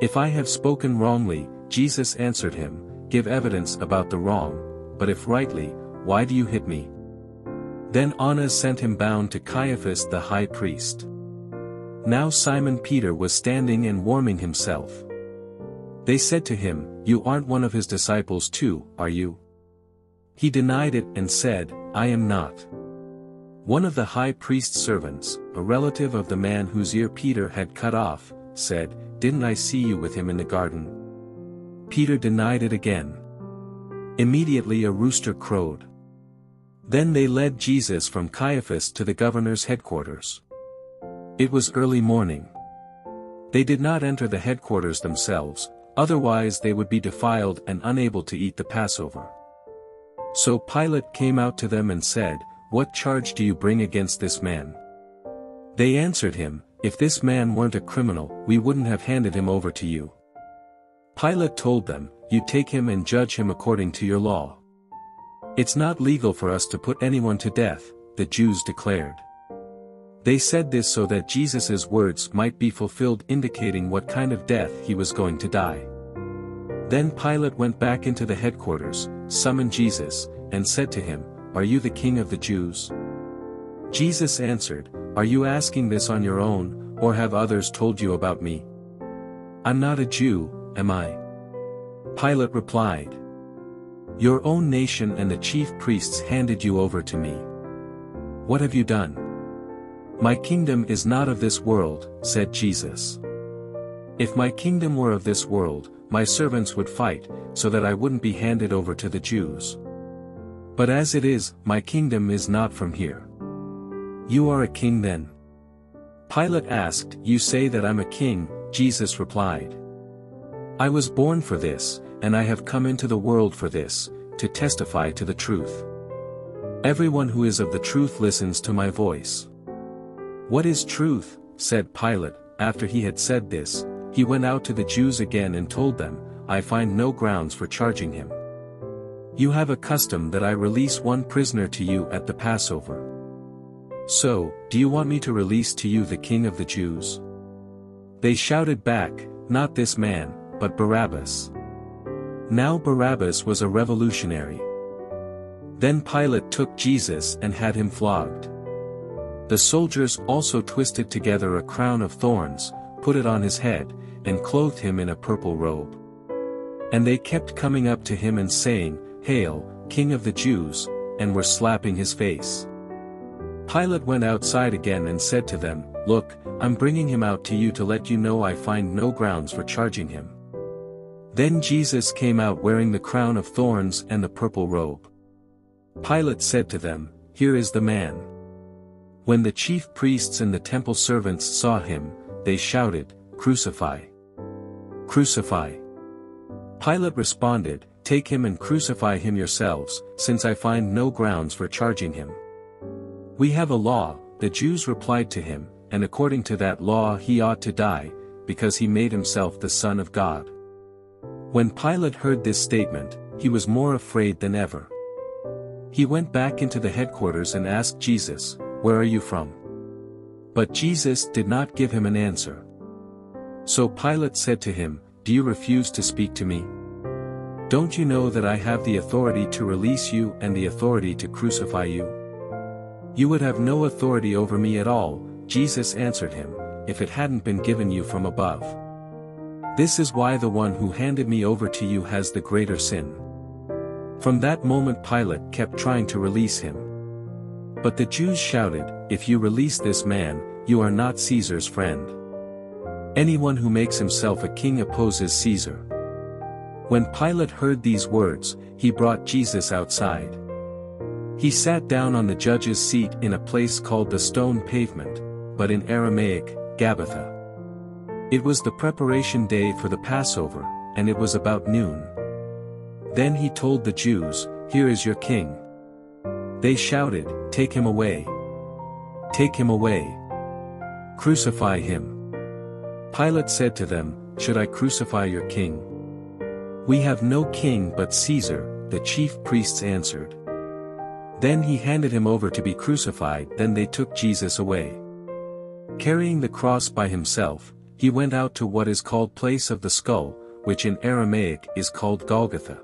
If I have spoken wrongly, Jesus answered him, Give evidence about the wrong, but if rightly, why do you hit me? Then Annas sent him bound to Caiaphas the high priest. Now Simon Peter was standing and warming himself. They said to him, You aren't one of his disciples too, are you? He denied it and said, I am not. One of the high priest's servants, a relative of the man whose ear Peter had cut off, said, Didn't I see you with him in the garden? Peter denied it again. Immediately a rooster crowed. Then they led Jesus from Caiaphas to the governor's headquarters. It was early morning. They did not enter the headquarters themselves, otherwise they would be defiled and unable to eat the Passover. So Pilate came out to them and said, What charge do you bring against this man? They answered him, If this man weren't a criminal, we wouldn't have handed him over to you. Pilate told them, You take him and judge him according to your law. It's not legal for us to put anyone to death, the Jews declared. They said this so that Jesus' words might be fulfilled indicating what kind of death he was going to die. Then Pilate went back into the headquarters, summoned Jesus, and said to him, Are you the king of the Jews? Jesus answered, Are you asking this on your own, or have others told you about me? I'm not a Jew, am I? Pilate replied. Your own nation and the chief priests handed you over to me. What have you done? My kingdom is not of this world, said Jesus. If my kingdom were of this world, my servants would fight, so that I wouldn't be handed over to the Jews. But as it is, my kingdom is not from here. You are a king then. Pilate asked, You say that I'm a king, Jesus replied. I was born for this, and I have come into the world for this, to testify to the truth. Everyone who is of the truth listens to my voice. What is truth? said Pilate, after he had said this, he went out to the Jews again and told them, I find no grounds for charging him. You have a custom that I release one prisoner to you at the Passover. So, do you want me to release to you the king of the Jews? They shouted back, Not this man, but Barabbas. Now Barabbas was a revolutionary. Then Pilate took Jesus and had him flogged. The soldiers also twisted together a crown of thorns, put it on his head, and clothed him in a purple robe. And they kept coming up to him and saying, Hail, King of the Jews, and were slapping his face. Pilate went outside again and said to them, Look, I'm bringing him out to you to let you know I find no grounds for charging him. Then Jesus came out wearing the crown of thorns and the purple robe. Pilate said to them, Here is the man. When the chief priests and the temple servants saw him, they shouted, Crucify! Crucify! Pilate responded, Take him and crucify him yourselves, since I find no grounds for charging him. We have a law, the Jews replied to him, and according to that law he ought to die, because he made himself the Son of God. When Pilate heard this statement, he was more afraid than ever. He went back into the headquarters and asked Jesus, Where are you from? But Jesus did not give him an answer. So Pilate said to him, Do you refuse to speak to me? Don't you know that I have the authority to release you and the authority to crucify you? You would have no authority over me at all, Jesus answered him, if it hadn't been given you from above. This is why the one who handed me over to you has the greater sin. From that moment Pilate kept trying to release him. But the Jews shouted, If you release this man, you are not Caesar's friend. Anyone who makes himself a king opposes Caesar. When Pilate heard these words, he brought Jesus outside. He sat down on the judge's seat in a place called the stone pavement, but in Aramaic, Gabbatha. It was the preparation day for the Passover, and it was about noon. Then he told the Jews, Here is your king. They shouted, Take him away. Take him away. Crucify him. Pilate said to them, Should I crucify your king? We have no king but Caesar, the chief priests answered. Then he handed him over to be crucified then they took Jesus away. Carrying the cross by himself, he went out to what is called Place of the Skull, which in Aramaic is called Golgotha.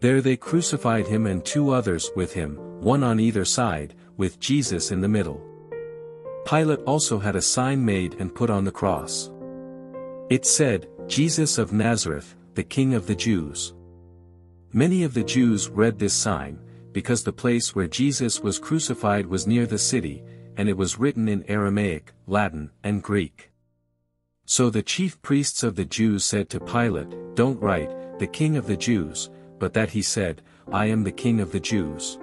There they crucified him and two others with him, one on either side, with Jesus in the middle. Pilate also had a sign made and put on the cross. It said, Jesus of Nazareth, the King of the Jews. Many of the Jews read this sign, because the place where Jesus was crucified was near the city, and it was written in Aramaic, Latin, and Greek. So the chief priests of the Jews said to Pilate, Don't write, the king of the Jews, but that he said, I am the king of the Jews.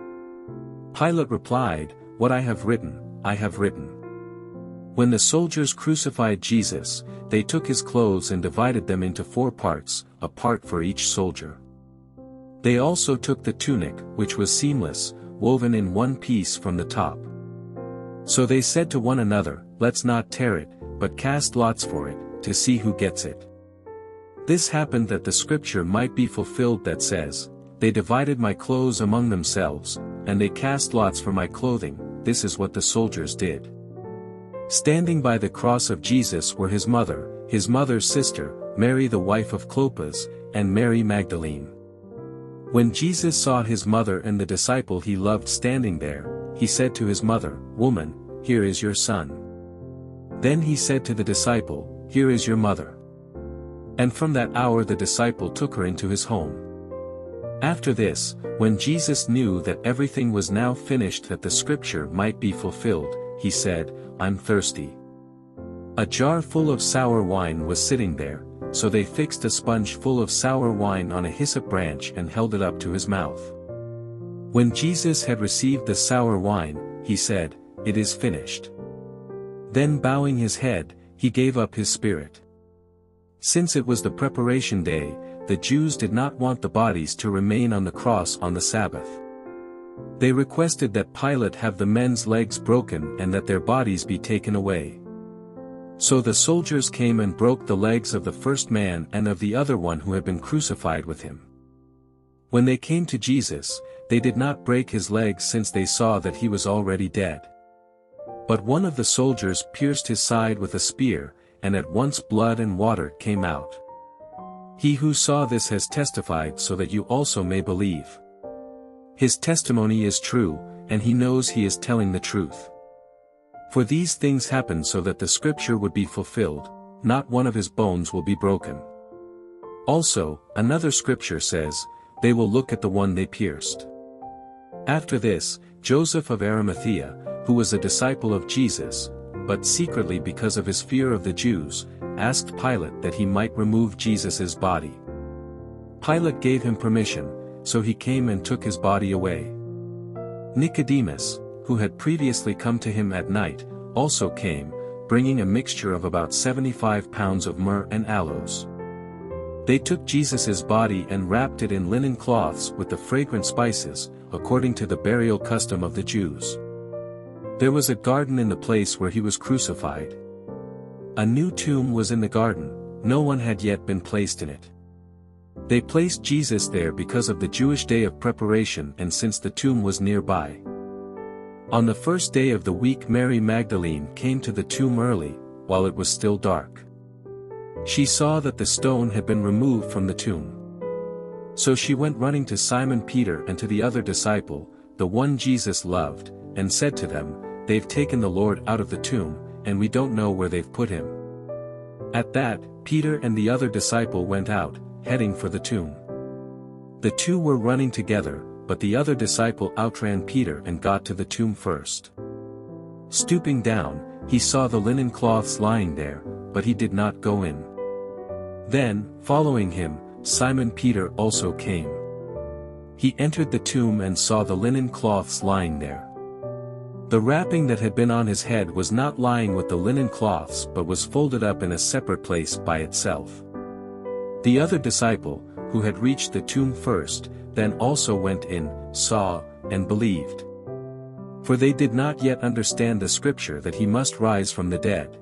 Pilate replied, What I have written, I have written. When the soldiers crucified Jesus, they took his clothes and divided them into four parts, a part for each soldier. They also took the tunic, which was seamless, woven in one piece from the top. So they said to one another, Let's not tear it, but cast lots for it, to see who gets it. This happened that the scripture might be fulfilled that says, They divided my clothes among themselves, and they cast lots for my clothing, this is what the soldiers did. Standing by the cross of Jesus were his mother, his mother's sister, Mary the wife of Clopas, and Mary Magdalene. When Jesus saw his mother and the disciple he loved standing there, he said to his mother, Woman, here is your son. Then he said to the disciple, Here is your mother. And from that hour the disciple took her into his home. After this, when Jesus knew that everything was now finished that the scripture might be fulfilled, he said, I'm thirsty. A jar full of sour wine was sitting there, so they fixed a sponge full of sour wine on a hyssop branch and held it up to his mouth. When Jesus had received the sour wine, he said, It is finished. Then bowing his head, he gave up his spirit. Since it was the preparation day, the Jews did not want the bodies to remain on the cross on the Sabbath. They requested that Pilate have the men's legs broken and that their bodies be taken away. So the soldiers came and broke the legs of the first man and of the other one who had been crucified with him. When they came to Jesus, they did not break his legs since they saw that he was already dead. But one of the soldiers pierced his side with a spear, and at once blood and water came out. He who saw this has testified so that you also may believe. His testimony is true, and he knows he is telling the truth. For these things happened so that the scripture would be fulfilled, not one of his bones will be broken. Also, another scripture says, They will look at the one they pierced. After this, Joseph of Arimathea, who was a disciple of Jesus, but secretly because of his fear of the Jews, asked Pilate that he might remove Jesus' body. Pilate gave him permission, so he came and took his body away. Nicodemus, who had previously come to him at night, also came, bringing a mixture of about 75 pounds of myrrh and aloes. They took Jesus' body and wrapped it in linen cloths with the fragrant spices, according to the burial custom of the Jews. There was a garden in the place where he was crucified. A new tomb was in the garden, no one had yet been placed in it. They placed Jesus there because of the Jewish day of preparation and since the tomb was nearby. On the first day of the week Mary Magdalene came to the tomb early, while it was still dark. She saw that the stone had been removed from the tomb. So she went running to Simon Peter and to the other disciple, the one Jesus loved, and said to them, They've taken the Lord out of the tomb, and we don't know where they've put him. At that, Peter and the other disciple went out, heading for the tomb. The two were running together, but the other disciple outran Peter and got to the tomb first. Stooping down, he saw the linen cloths lying there, but he did not go in. Then, following him, Simon Peter also came. He entered the tomb and saw the linen cloths lying there. The wrapping that had been on his head was not lying with the linen cloths but was folded up in a separate place by itself. The other disciple, who had reached the tomb first, then also went in, saw, and believed. For they did not yet understand the scripture that he must rise from the dead.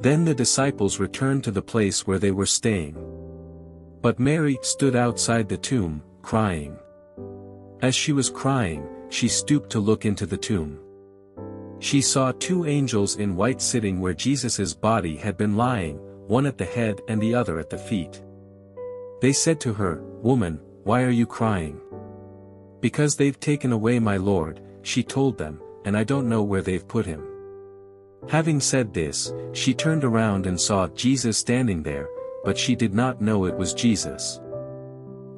Then the disciples returned to the place where they were staying. But Mary stood outside the tomb, crying. As she was crying, she stooped to look into the tomb. She saw two angels in white sitting where Jesus's body had been lying, one at the head and the other at the feet. They said to her, Woman, why are you crying? Because they've taken away my Lord, she told them, and I don't know where they've put him. Having said this, she turned around and saw Jesus standing there, but she did not know it was Jesus.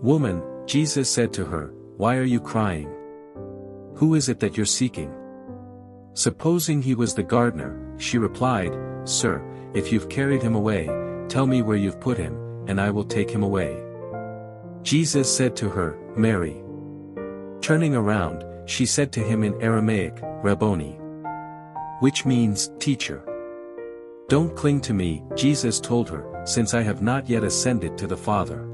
Woman, Jesus said to her, Why are you crying? Who is it that you're seeking? Supposing he was the gardener, she replied, Sir, if you've carried him away, tell me where you've put him, and I will take him away. Jesus said to her, Mary. Turning around, she said to him in Aramaic, Rabboni. Which means, teacher. Don't cling to me, Jesus told her, since I have not yet ascended to the Father.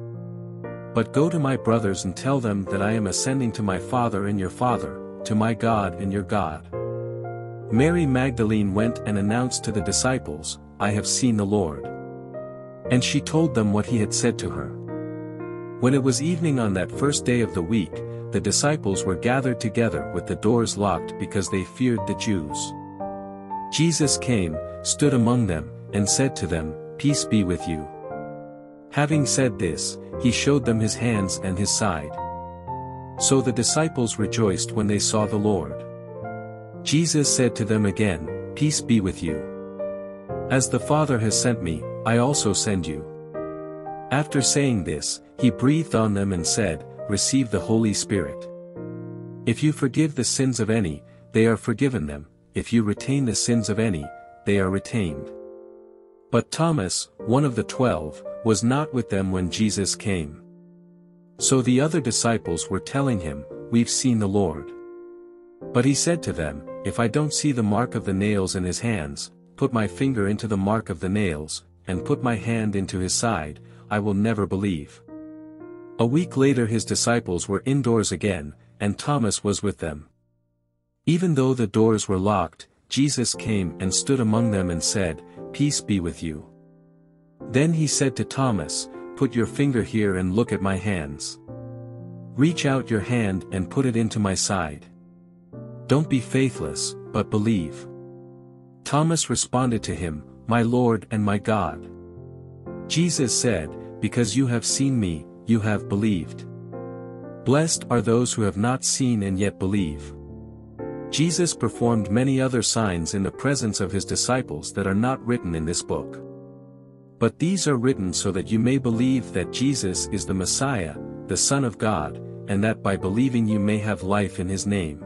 But go to my brothers and tell them that I am ascending to my Father and your Father, to my God and your God. Mary Magdalene went and announced to the disciples, I have seen the Lord. And she told them what he had said to her. When it was evening on that first day of the week, the disciples were gathered together with the doors locked because they feared the Jews. Jesus came, stood among them, and said to them, Peace be with you. Having said this, he showed them his hands and his side. So the disciples rejoiced when they saw the Lord. Jesus said to them again, Peace be with you. As the Father has sent me, I also send you. After saying this, he breathed on them and said, Receive the Holy Spirit. If you forgive the sins of any, they are forgiven them, if you retain the sins of any, they are retained. But Thomas, one of the twelve, was not with them when Jesus came. So the other disciples were telling him, We've seen the Lord. But he said to them, If I don't see the mark of the nails in his hands, put my finger into the mark of the nails, and put my hand into his side, I will never believe. A week later his disciples were indoors again, and Thomas was with them. Even though the doors were locked, Jesus came and stood among them and said, Peace be with you. Then he said to Thomas, Put your finger here and look at my hands. Reach out your hand and put it into my side. Don't be faithless, but believe. Thomas responded to him, My Lord and my God. Jesus said, Because you have seen me, you have believed. Blessed are those who have not seen and yet believe. Jesus performed many other signs in the presence of his disciples that are not written in this book. But these are written so that you may believe that Jesus is the Messiah, the Son of God, and that by believing you may have life in his name.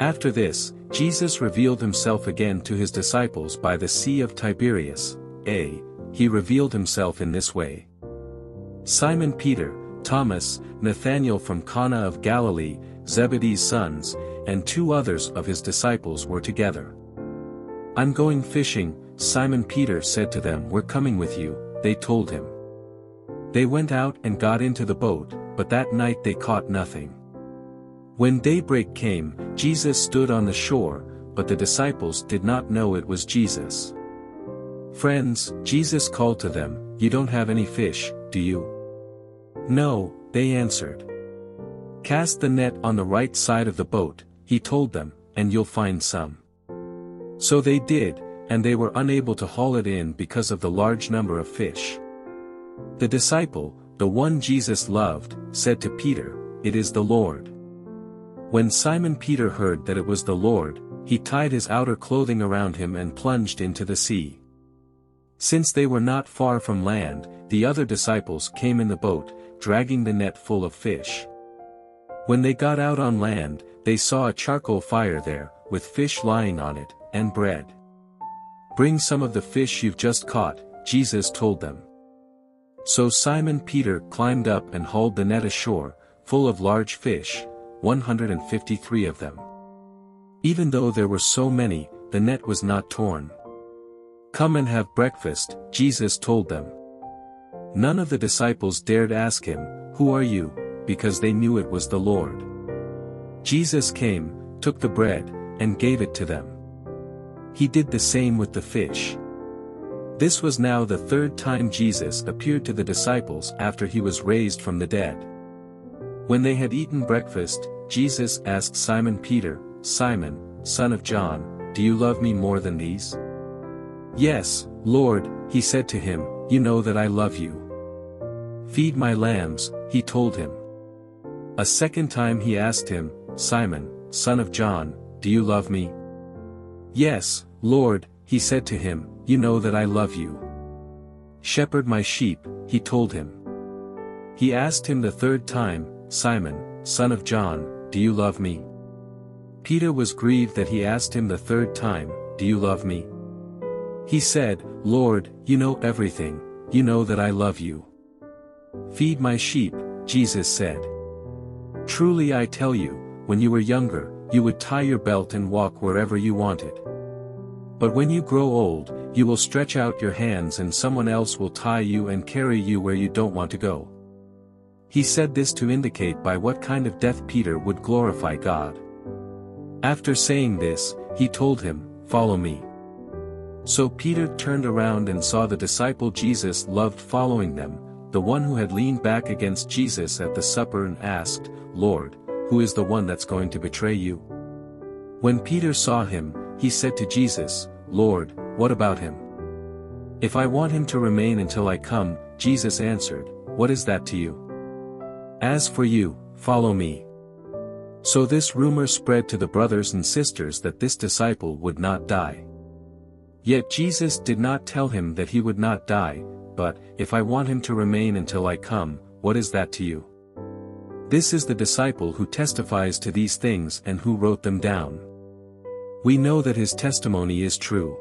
After this, Jesus revealed himself again to his disciples by the Sea of Tiberias, a. He revealed himself in this way. Simon Peter, Thomas, Nathanael from Cana of Galilee, Zebedee's sons, and two others of his disciples were together. I'm going fishing, Simon Peter said to them We're coming with you, they told him. They went out and got into the boat, but that night they caught nothing. When daybreak came, Jesus stood on the shore, but the disciples did not know it was Jesus. Friends, Jesus called to them, You don't have any fish, do you? No, they answered. Cast the net on the right side of the boat, he told them, and you'll find some. So they did, and they were unable to haul it in because of the large number of fish. The disciple, the one Jesus loved, said to Peter, It is the Lord. When Simon Peter heard that it was the Lord, he tied his outer clothing around him and plunged into the sea. Since they were not far from land, the other disciples came in the boat, dragging the net full of fish. When they got out on land, they saw a charcoal fire there, with fish lying on it, and bread. Bring some of the fish you've just caught, Jesus told them. So Simon Peter climbed up and hauled the net ashore, full of large fish, 153 of them. Even though there were so many, the net was not torn. Come and have breakfast, Jesus told them. None of the disciples dared ask him, Who are you? because they knew it was the Lord. Jesus came, took the bread, and gave it to them. He did the same with the fish. This was now the third time Jesus appeared to the disciples after he was raised from the dead. When they had eaten breakfast, Jesus asked Simon Peter, Simon, son of John, do you love me more than these? Yes, Lord, he said to him, you know that I love you. Feed my lambs, he told him. A second time he asked him, Simon, son of John, do you love me? Yes, Lord, he said to him, you know that I love you. Shepherd my sheep, he told him. He asked him the third time, Simon, son of John, do you love me? Peter was grieved that he asked him the third time, do you love me? He said, Lord, you know everything, you know that I love you. Feed my sheep, Jesus said. Truly I tell you, when you were younger, you would tie your belt and walk wherever you wanted. But when you grow old, you will stretch out your hands and someone else will tie you and carry you where you don't want to go. He said this to indicate by what kind of death Peter would glorify God. After saying this, he told him, Follow me. So Peter turned around and saw the disciple Jesus loved following them, the one who had leaned back against Jesus at the supper and asked, Lord, who is the one that's going to betray you? When Peter saw him, he said to Jesus, Lord, what about him? If I want him to remain until I come, Jesus answered, What is that to you? As for you, follow me. So this rumor spread to the brothers and sisters that this disciple would not die. Yet Jesus did not tell him that he would not die, but, if I want him to remain until I come, what is that to you? This is the disciple who testifies to these things and who wrote them down. We know that his testimony is true.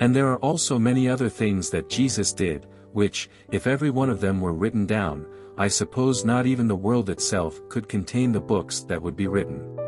And there are also many other things that Jesus did, which, if every one of them were written down, I suppose not even the world itself could contain the books that would be written.